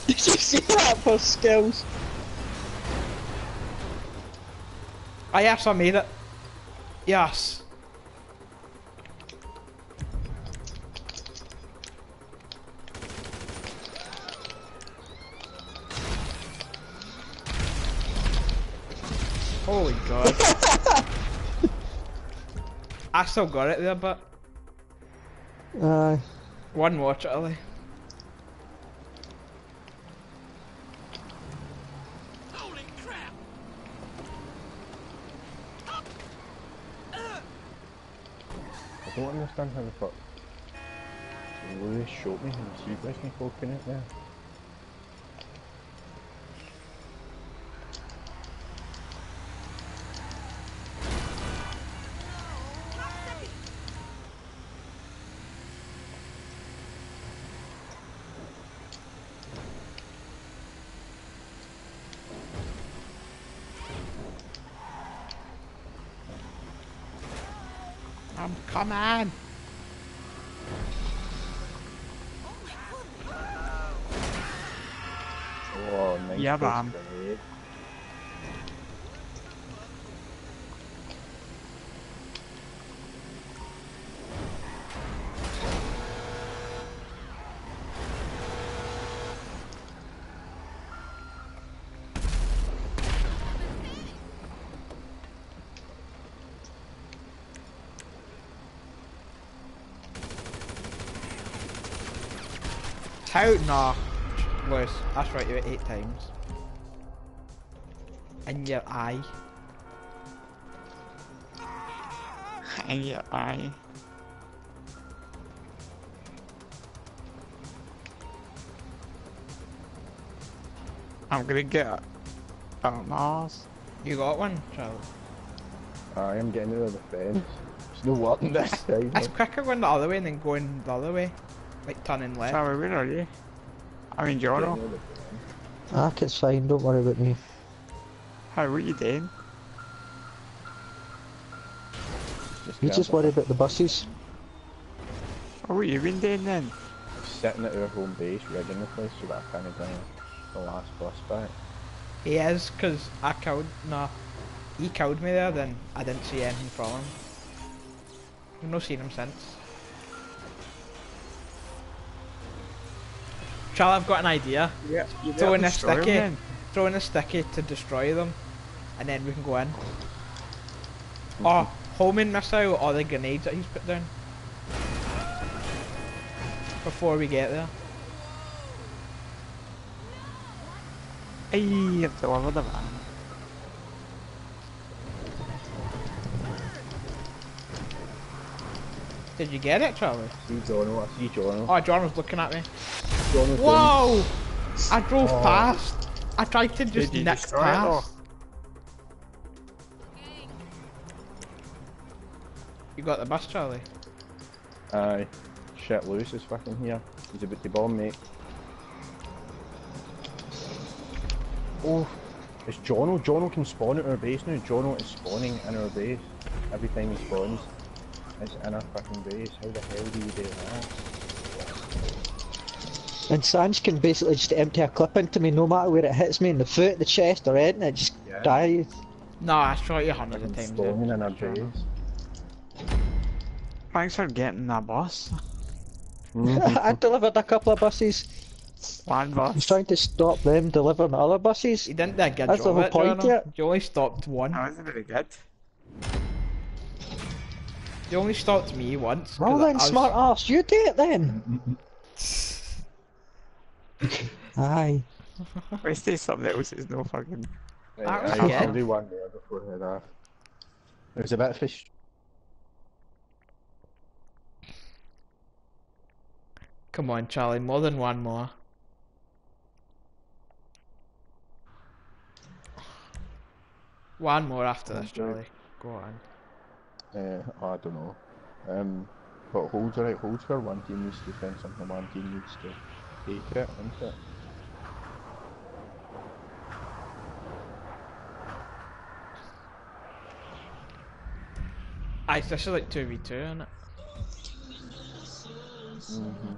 Did you see that for skills? Ah yes, I made it. Yes. Holy god. I still got it there, but Aye. one more, Charlie. I don't understand how the fuck Lewis shot me and she was me poking it there. I'm coming. Oh, nice. Yeah, close man. Grenade. How? Nah. Lewis, that's right, you hit eight times. In your eye. In your eye. I'm gonna get a Mars. You got one, Charlie? I am getting rid of the fence. It's no working this time. It's quicker going the other way than going the other way. Like turning left. Sorry, where are you? I'm in Getting Jono. rid of the. Ah, it's fine, don't worry about me. How, what you doing? Just You just worry about the buses. Oh, what you been doing then? sitting at our home base rigging the place so that I can't bring the last bus back. He is, because I killed, no, he killed me there, then I didn't see anything from him. I've not seen him since. Charlie, I've got an idea. Yeah, Throw in a sticky. Throw in a sticky to destroy them, and then we can go in. Or oh, homing missile, or the grenades that he's put down. Before we get there. Hey, I've delivered the van. Did you get it, Charlie? See Jono, I see Jono. Oh, John was looking at me. Jono's doing- Whoa! I drove Oh. past. I tried to just you nick past. Oh. You got the bus, Charlie? Aye. Shit, Lewis is fucking here. He's about to bomb, mate. Oh, it's Jono. Jono can spawn at our base now. Jono is spawning in our base. Every time he spawns, it's in our fucking base. How the hell do you do that? And Sanj can basically just empty a clip into me no matter where it hits me in the foot, the chest, or anything, it just Yeah. dies. No, I shot you hundreds of times. eh? in our base. Thanks for getting that bus. I delivered a couple of buses. One I was bus. trying to stop them delivering other buses. You didn't do a good That's the job whole of it, point, Jono. yeah. You only stopped one. That wasn't very good. You only stopped me once. Well then, was- smart ass, you do it then. Aye. Wasting something else It's no fucking. Right, That was aye, good. I'll do one there before I head off. It was a bit fish. Come on, Charlie, more than one more. One more after this, Charlie. Go on. Uh, I don't know. Um, but holds right, holds for one team needs to defend something, one team needs to take it, isn't it? Aye, this is like 2v2, isn't it? Mm-hmm.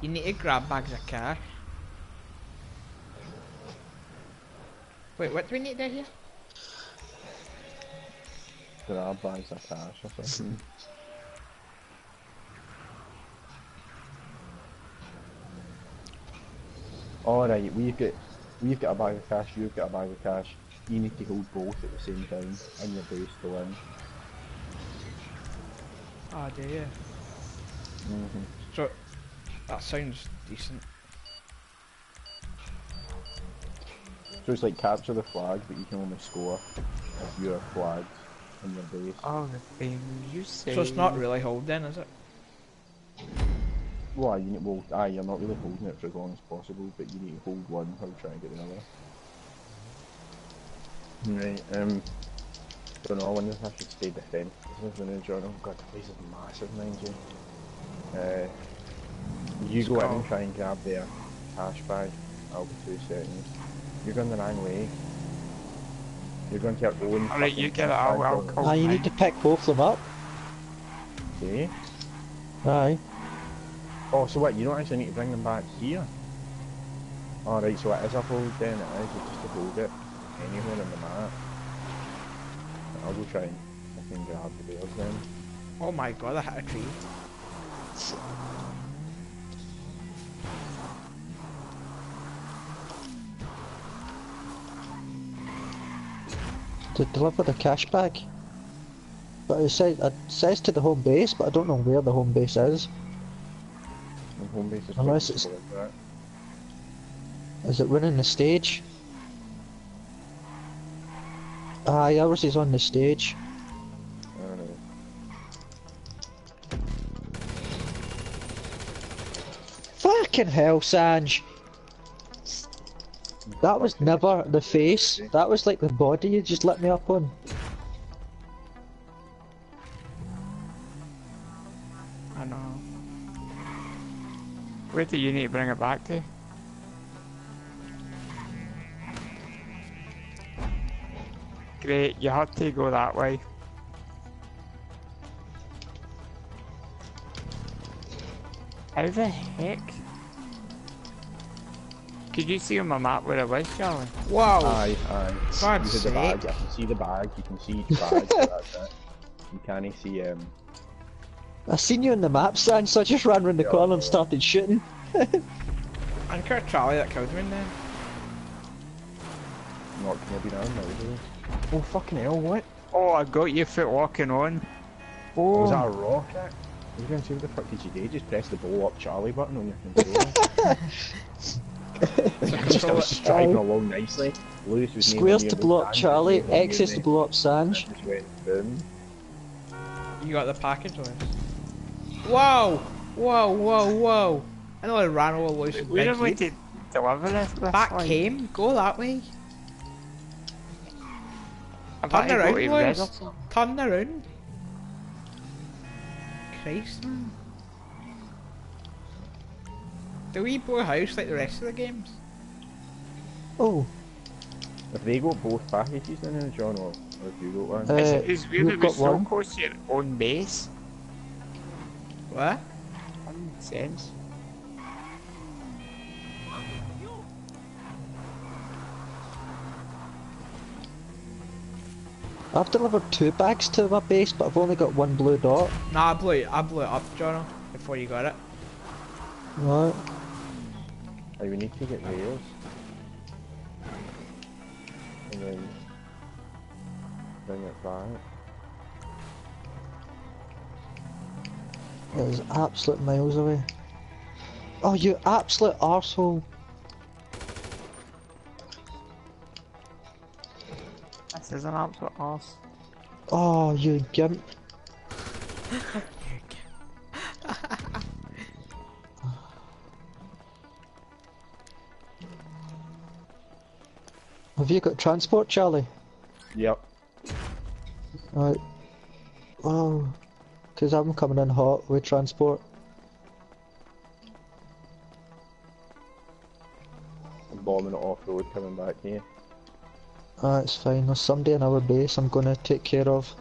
You need to grab bags of cash. Wait, what do we need to do here? Grab bags of cash or something. Alright, we've got we've got a bag of cash, you've got a bag of cash. You need to hold both at the same time in your base to win. Oh, do you? Mm-hmm. So, that sounds decent. So it's like capture the flag, but you can only score if you're flagged in your base. All the things you say. So it's not really holding, then, is it? Well, you need, well, aye, you're not really holding it for as long as possible, but you need to hold one while trying to get the other. Right, um, don't know, I wonder if I should stay defend. This is the new journal. God, the place is massive, mind you. Uh, you go in and try and grab their cash bag. I'll be two seconds. You're going the wrong way. You're going to your own. Alright, you get it, cash I'll, I'll call Aye, you need to pick both of them up. Okay. Aye. Oh, so what, you don't actually need to bring them back here? Alright, so it is a hold then, it is, it's just to hold it anywhere on the map. I'll go try and fucking grab the bears then. Oh my god, I hit a tree. To deliver the cash bag. But it says, it says to the home base, but I don't know where the home base is. And home base is Unless it's- like. Is it running the stage? Aye, ours is on the stage. I don't know. Fucking hell, Sanj! That was never the face. That was like the body you just lit me up on. I know. Where do you need to bring it back to? Great, you had to go that way. How the heck? Could you see on my map where I was, Charlie? Wow. Aye, aye. God's you had the bag. I can see the bag. You can see each bag. that's it. You can't see um. I seen you on the map, Sanj, so I just ran round the Yeah. corner and started shooting. I think it was Charlie that killed me then. Not maybe now. Maybe. Oh fucking hell! What? Oh, I got your foot walking on. Oh, Was that a rocket? You going to see what the fuck did you do? Just press the blow up Charlie button on your controller. Just I was driving along nicely. Lewis was Squares to me, blow up Charlie, was near X's to and blow up I Sanj. just went boom. You got the package list. Whoa! Whoa, whoa, whoa! I know I ran over Lewis's we big don't want head. to deliver this. this Back one. came, go that way. I've Turn had to go around, to Lewis. Turn around. Christ, man. Do we blow a house like the rest of the games? Oh, Have they got both packages in there, John, or, or have you got one? Uh, It's, it's weird we've that we're got so one. close to your own base. What? Doesn't sense. I've delivered two bags to my base, but I've only got one blue dot. Nah, I blew it, I blew it up, Jono, before you got it. Right. Hey, we need to get rails. And then bring it back. It was absolute miles away. Oh, you absolute arsehole. This is an absolute arse. Oh, you gimp. Have you got transport, Charlie? Yep. Right. Oh, because I'm coming in hot with transport. I'm bombing it off road coming back here. Ah, it's fine. There's somebody in our base I'm gonna take care of.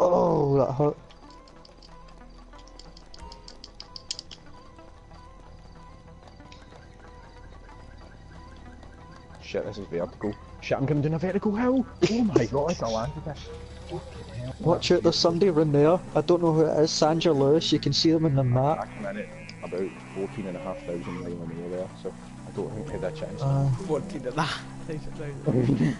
Oh, that hurt. Shit, this is vertical. Shit, I'm coming down a vertical hill! Oh my god, I landed it. Fucking hell. Watch out, there's somebody around there. I don't know who it is. Sandra Lewis, you can see them in the I map. come in at about 14,500 mile an hour there, so I don't think I had a chance. Uh, 14 of that. Takes it down.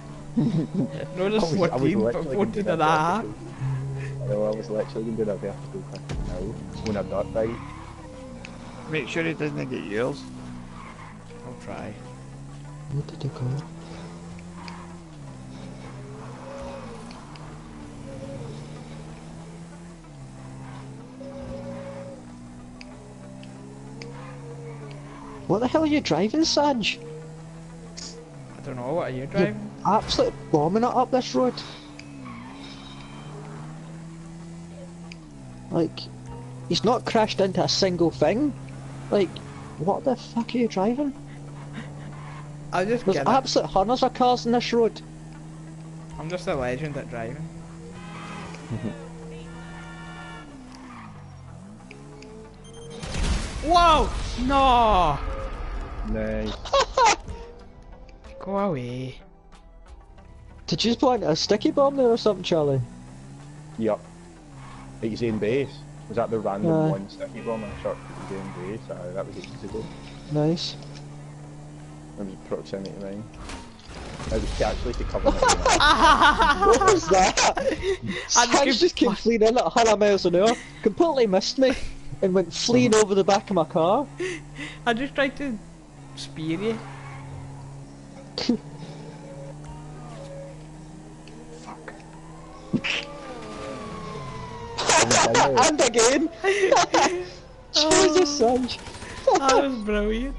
no, I just was- I was 14, but 14 doing of a that. vertical- I was literally going to do a vertical fucking hill on a dirt bike. Make sure he doesn't get yours. I'll try. Where did it go? What the hell are you driving, Sanj? I don't know, what are you driving? Absolutely bombing it up this road. Like, he's not crashed into a single thing. Like, what the fuck are you driving? I'll just There's get it. absolute hundreds of cars on this road. I'm just a legend at driving. Whoa! No! Nice. Go away. Did you just plant a sticky bomb there or something, Charlie? Yep. At his own base. Was that the random Aye. one sticky bomb I shot at his base? Aye, that was ages ago. Nice. That was proximity mine. I was actually to cover my own what was that? And Sanj give- just came fleeing in at 100 miles an hour, completely missed me, and went fleeing over the back of my car. I just tried to spear you. Fuck. ass. and again! Jesus, Sanj. That was brilliant.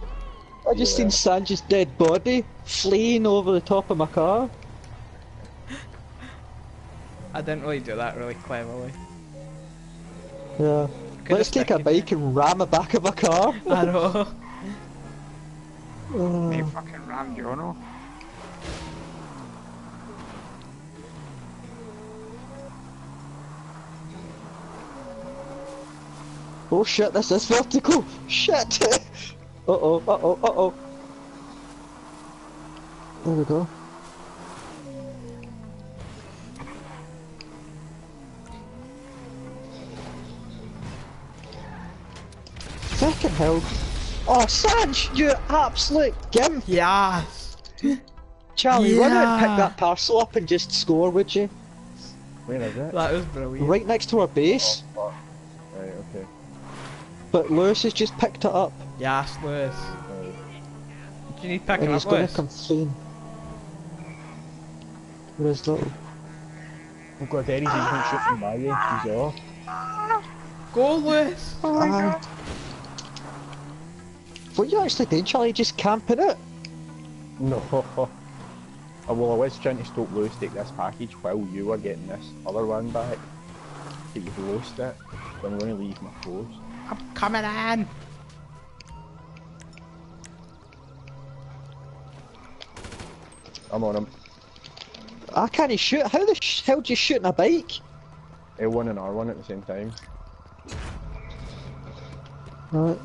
I just seen Sanj's dead body fleeing over the top of my car. I didn't really do that really cleverly. Yeah. Could've Let's take a stick it bike and ram the back of a car. I know. They Uh, fucking rammed Jono. Oh shit, this is vertical! Shit! Uh oh, uh oh, uh oh. There we go. Fucking hell. Oh, Sanj, you absolute gimp! Yes. Charlie, run out and pick that parcel up and just score, would you? Where is it? That was brilliant. Right next to our base. Fuck. Right, okay. But Lewis has just picked it up. Yes, Lewis. Right. Do you need picking and he's up, gonna Lewis? come clean. With his little. Oh god, Eddie's even shooting by you. He's off. Go, Lewis. Aye. What are you actually doing, Charlie? Just camping it? No. Oh, well, I was trying to stop Lewis take this package while you were getting this other one back. But you've lost it. So I'm going to leave my post. I'm coming in. I'm on him. I can't shoot. How the sh- hell do you shoot in a bike? L1 and R1 at the same time. Right.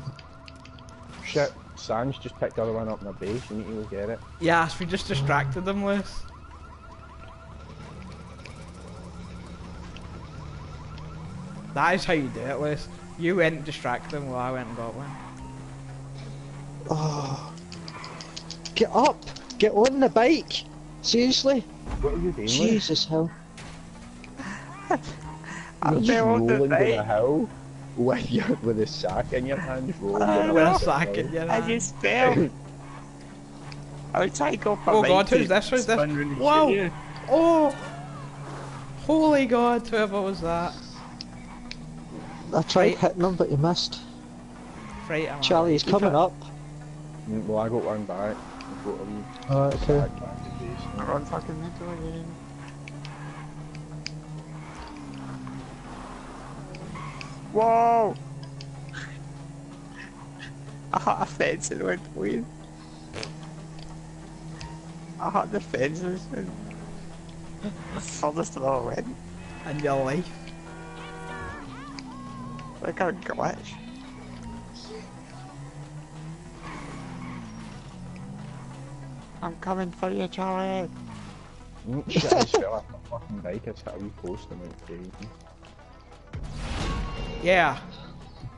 Shit, Sanj just picked the other one up in the base. You need to go get it. Yes, we just distracted them, Lewis. That is how you do it, Lewis. You went and distracted them while I went and got one. Oh. Get up! Get on the bike! Seriously? What are you doing? Jesus hell. You're just fell off the rolling down a hill with your with a sack in your hand, rolling down With a hill. sack in your I just fell. I was trying to go for Oh God, who's this? Who's this? spin round and Whoa. Oh! Holy God, whoever was that? I tried Right. hitting him, but he missed. Right, I'm Charlie, he's coming up. Mm, Well, I got one back. I've got a wee Alright, okay. sack back to base I now. run fucking mental again. Whoa! I hit a fence and went weird. I hit the fences and furthest of all went. In your life. Like a glitch. I'm coming for you, Charlie. Shit, I just fell off my fucking bike. I just hit a wee post and went crazy. Yeah.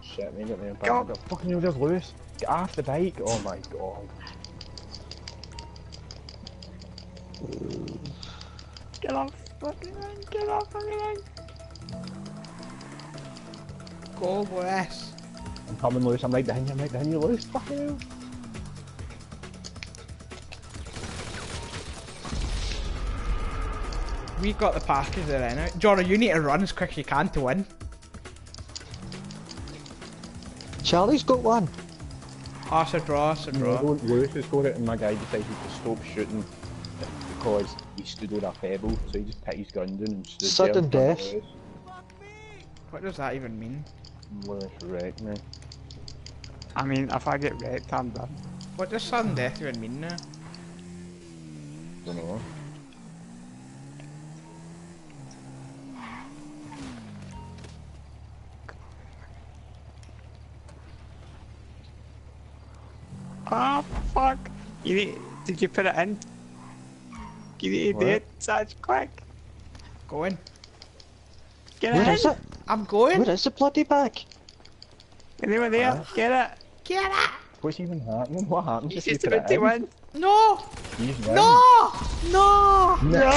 Shit, they got me back. Go. Got fucking hell, there's Lewis. Get off the bike. Oh my god. Get off fucking line, get off fucking line. Go, Lewis. I'm coming, Lewis. I'm right behind you. I'm right behind you, Lewis. Fucking hell. We got the package there now. Jonah, you need to run as quick as you can to win. Charlie's got one. Oh, it's a draw, it's a No, draw. don't. Lewis has got it, and my guy decided to stop shooting because he stood on a pebble. So he just put his gun down and stood Sudden there. in front of death. Lewis. What does that even mean? Lewis wrecked me. I mean, if I get wrecked, I'm done. What does sudden death even mean now? Don't know. Ah, fuck. You need, did you put it in? You need to it, such quick. Going. Get Where it is in. it? I'm going. Where is the bloody bag? Anyone there? Get it. Get it! What's even happening? What happens He's if you just put it about to in? win. No! He's win. No! No! No!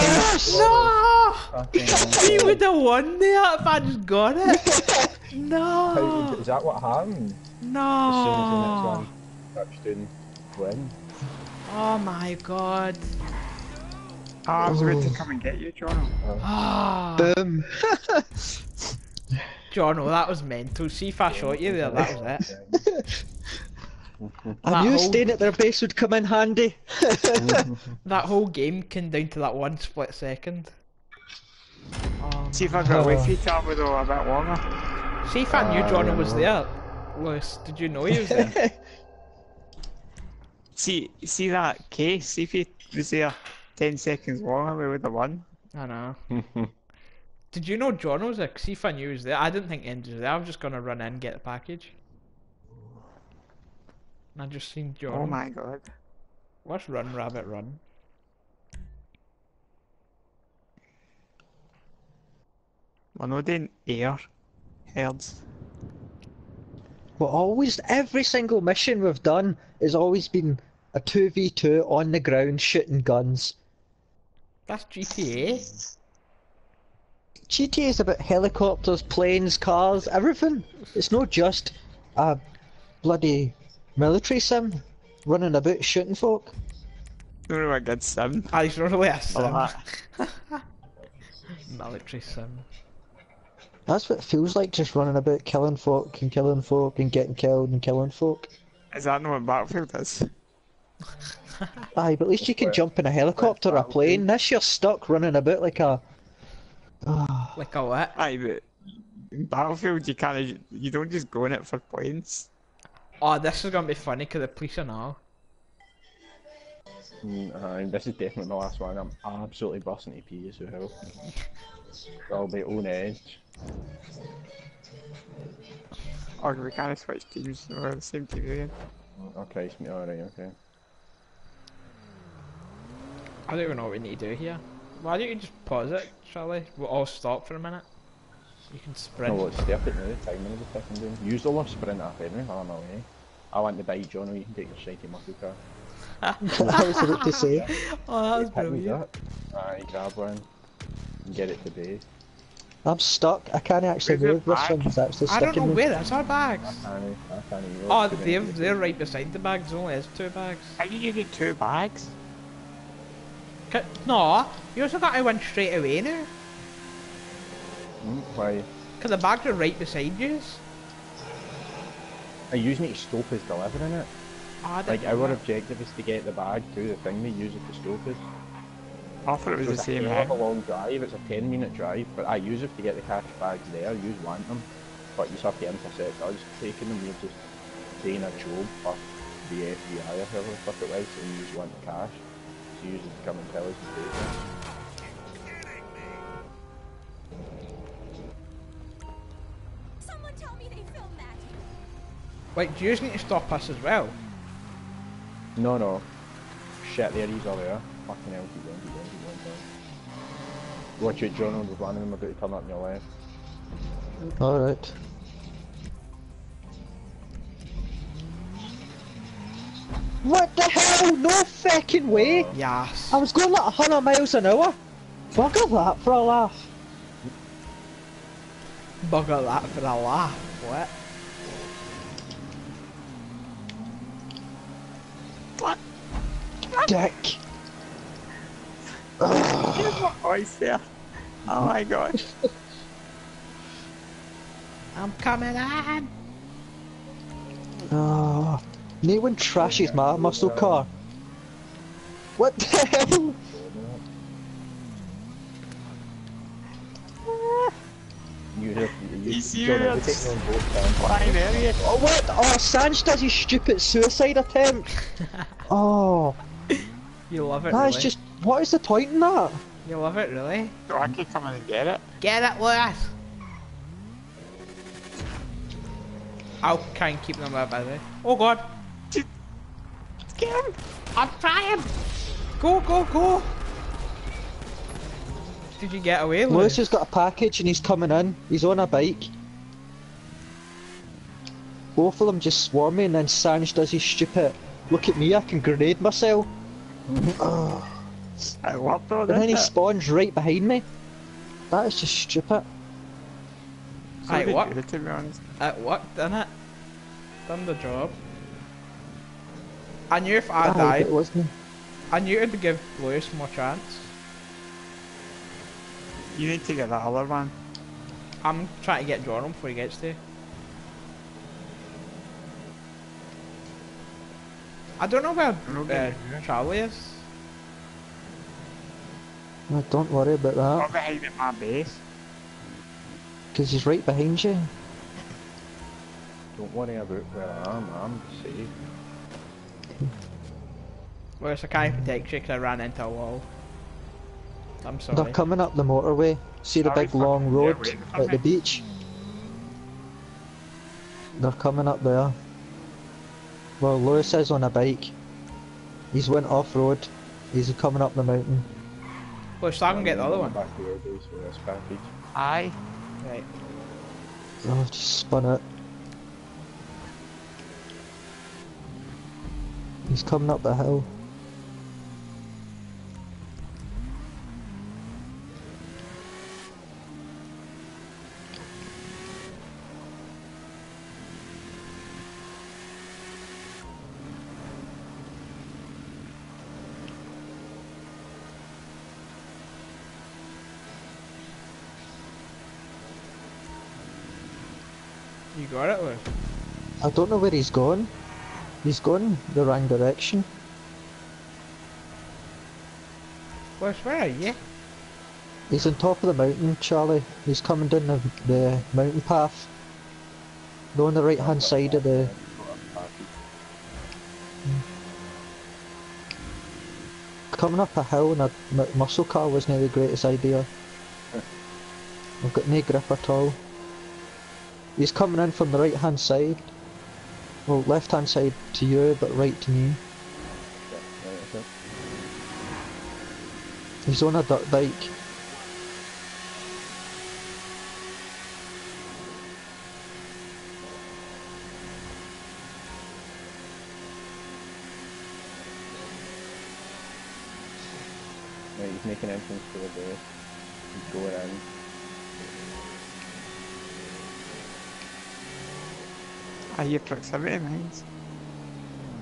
He would have won there if I just got it. No! Is that what happened? As soon as the next No! One touchdown win. Oh my god. Oh, I was about to Oh. come and get you, John. Ah, Boom. Jono, that was mental. See if I shot you there, that was it. I That knew whole- staying at their base would come in handy. That whole game came down to that one split second. Oh, See if I got away from you, Tom, though, a bit longer. see if I knew Ah, Jono was there. Lewis, did you know he was there? See, see that case? See if he was there 10 seconds longer, we would have won. I know. Did you know John was there? Because if I knew he was there, I didn't think Andy was there. I was just gonna run in get the package. And I just seen John. Oh my god. What's Run Rabbit Run? We're not doing air herds. Well, always, every single mission we've done has always been a 2v2 on the ground shooting guns. That's GTA. GTA is about helicopters, planes, cars, everything. It's not just a bloody military sim running about shooting folk. Don't know a good sim. Ah, he's not really a sim. Oh, Military sim. That's what it feels like just running about killing folk and killing folk and getting killed and killing folk. Is that not what Battlefield is? Aye, but at least you can jump in a helicopter or a plane. This you're stuck running about like a. Like a what? Aye, but in Battlefield you can't. You don't just go in it for points. Oh, this is gonna be funny because the police are now. Mm, aye, this is definitely the last one. I'm absolutely busting to pee as well. I'll be on edge. Or we can't switch teams. We're the same team again. Okay, it's me. Alright, okay. I don't even know what we need to do here. Why don't you just pause it, Charlie? We'll all stop for a minute. You can sprint. No, well, it's 30 now, the timing is a ticking down. Usually we'll sprint up anyway, I'm away. I want to buy John, or you can take your shaky muscle car. I was about to say. Oh, that was Hit me brilliant. up. Aye, grab one. And get it to today. I'm stuck. I can't actually Where's move. This bag? one's actually I don't know sticking me. where is our bags. I can't, I can't even Oh, they're, they're right beside the bags. There only is two bags. How do you get two bags? Ca- No, you also got to win straight away now. it. Hmm, Why? Because the bags are right beside you. Are you using it to stop us delivering it? Oh, I Like, know our that. objective is to get the bag to the thing we use it to stop us. I thought it was So the same a hell of a long drive, it's a 10 minute drive, but I use it to get the cash bags there, you want them, but you have to intercept us taking them, you're just doing a job for the FBI or whoever the fuck it was, and you just want the cash, so you usually come and tell us and take it. Someone tell me they filmed that. Wait, do you just need to stop us as well? No, no. Shit, there he's all there. Fucking hell, keep going, keep going, keep going, keep going. Watch it, John, there's one of them about to turn up on your left. Alright. What the hell? No fucking way! Yes. I was going like 100 miles an hour. Bugger that for a laugh. Bugger that for a laugh. What? What? Dick. Here's my voice there. Oh my god. I'm coming in. Oh, ah. No one trashes my muscle car. What the hell? You have, you, You John, if serious? take you on both times. Flying area. Oh, what? Oh, Sanj does his stupid suicide attempt. Oh, You love it, that is really? just. What is the point in that? You love it, really? So I can come in and get it. Get it, Lewis! I'll try and keep them a bit busy. Oh god! Get him. I'm trying! Go, go, go! Did you get away, Lewis Lewis? has got a package and he's coming in. He's on a bike. Both of them just swarm me and then Sanj does his stupid. Look at me, I can grenade myself. oh, I worked though, and then he it? spawns right behind me. That is just stupid. So Aye, did what? you, to be honest. It worked, didn't it? Done the job. I knew if I Aye, died, it wasn't. I knew it'd give Lewis more chance. You need to get that other one. I'm trying to get John before he gets there. I don't know where I'm not uh. Charlie is. No, don't worry about that, Not behind at my base. because he's right behind you. Don't worry about where I am, I'm safe. Lewis, I can't protect you because I ran into a wall. I'm sorry. They're coming up the motorway. See the Sorry, big long fucking- yeah, road wait at me. the beach? They're coming up there. Well, Lewis is on a bike. He's went off road. He's coming up the mountain. Well, so I can get the other one. Back to your base for this package. Aye. Right. Oh, just spun it. He's coming up the hill. You got it, Lou? I don't know where he's gone. He's gone the wrong direction. Lewis, where are you? He's on top of the mountain, Charlie. He's coming down the, the mountain path. Go on the right hand side of the. Coming up a hill in a muscle car wasn't the greatest idea. I've got no grip at all. He's coming in from the right hand side. Well, left hand side to you, but right to me. He's on a dirt bike. Right, he's making entrance to the base. He's going in. I hear proximity mines.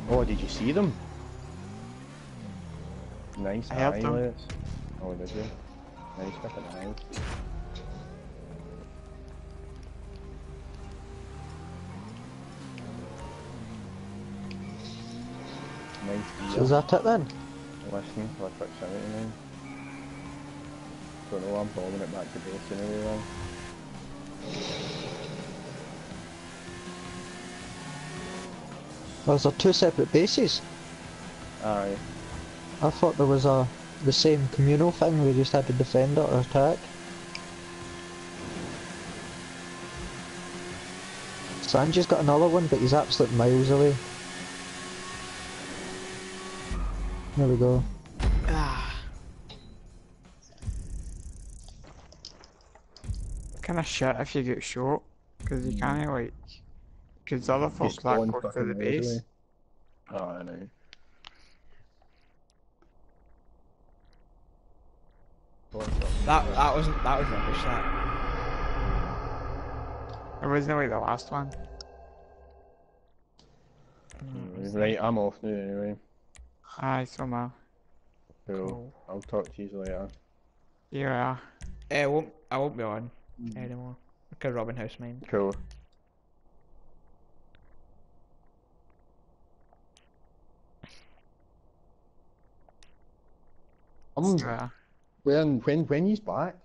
Oh, did you see them? Nice I have them. eyelets. Oh, did you? Nice fucking eyes. Nice So is deer. that it then? Listening for proximity now. Don't know, I'm following it back to base anyway then. Those are two separate bases. Aye. I thought there was a the same communal thing. We just had to defend it or attack. Sanji's got another one, but he's absolute miles away. There we go. Ah. Kinda shit if you get shot. Cause you can't like. Cause the other folks Just that going close to the base. Oh, I know. That that wasn't that was rubbish. That. It wasn't like the last one. Right, I'm off now anyway. Aye, so ma. Cool. Cool. I'll talk to you later. Yeah. Eh, I won't I won't be on anymore. Like a Robin House mine. Cool. I'm Yeah. when when when he's back.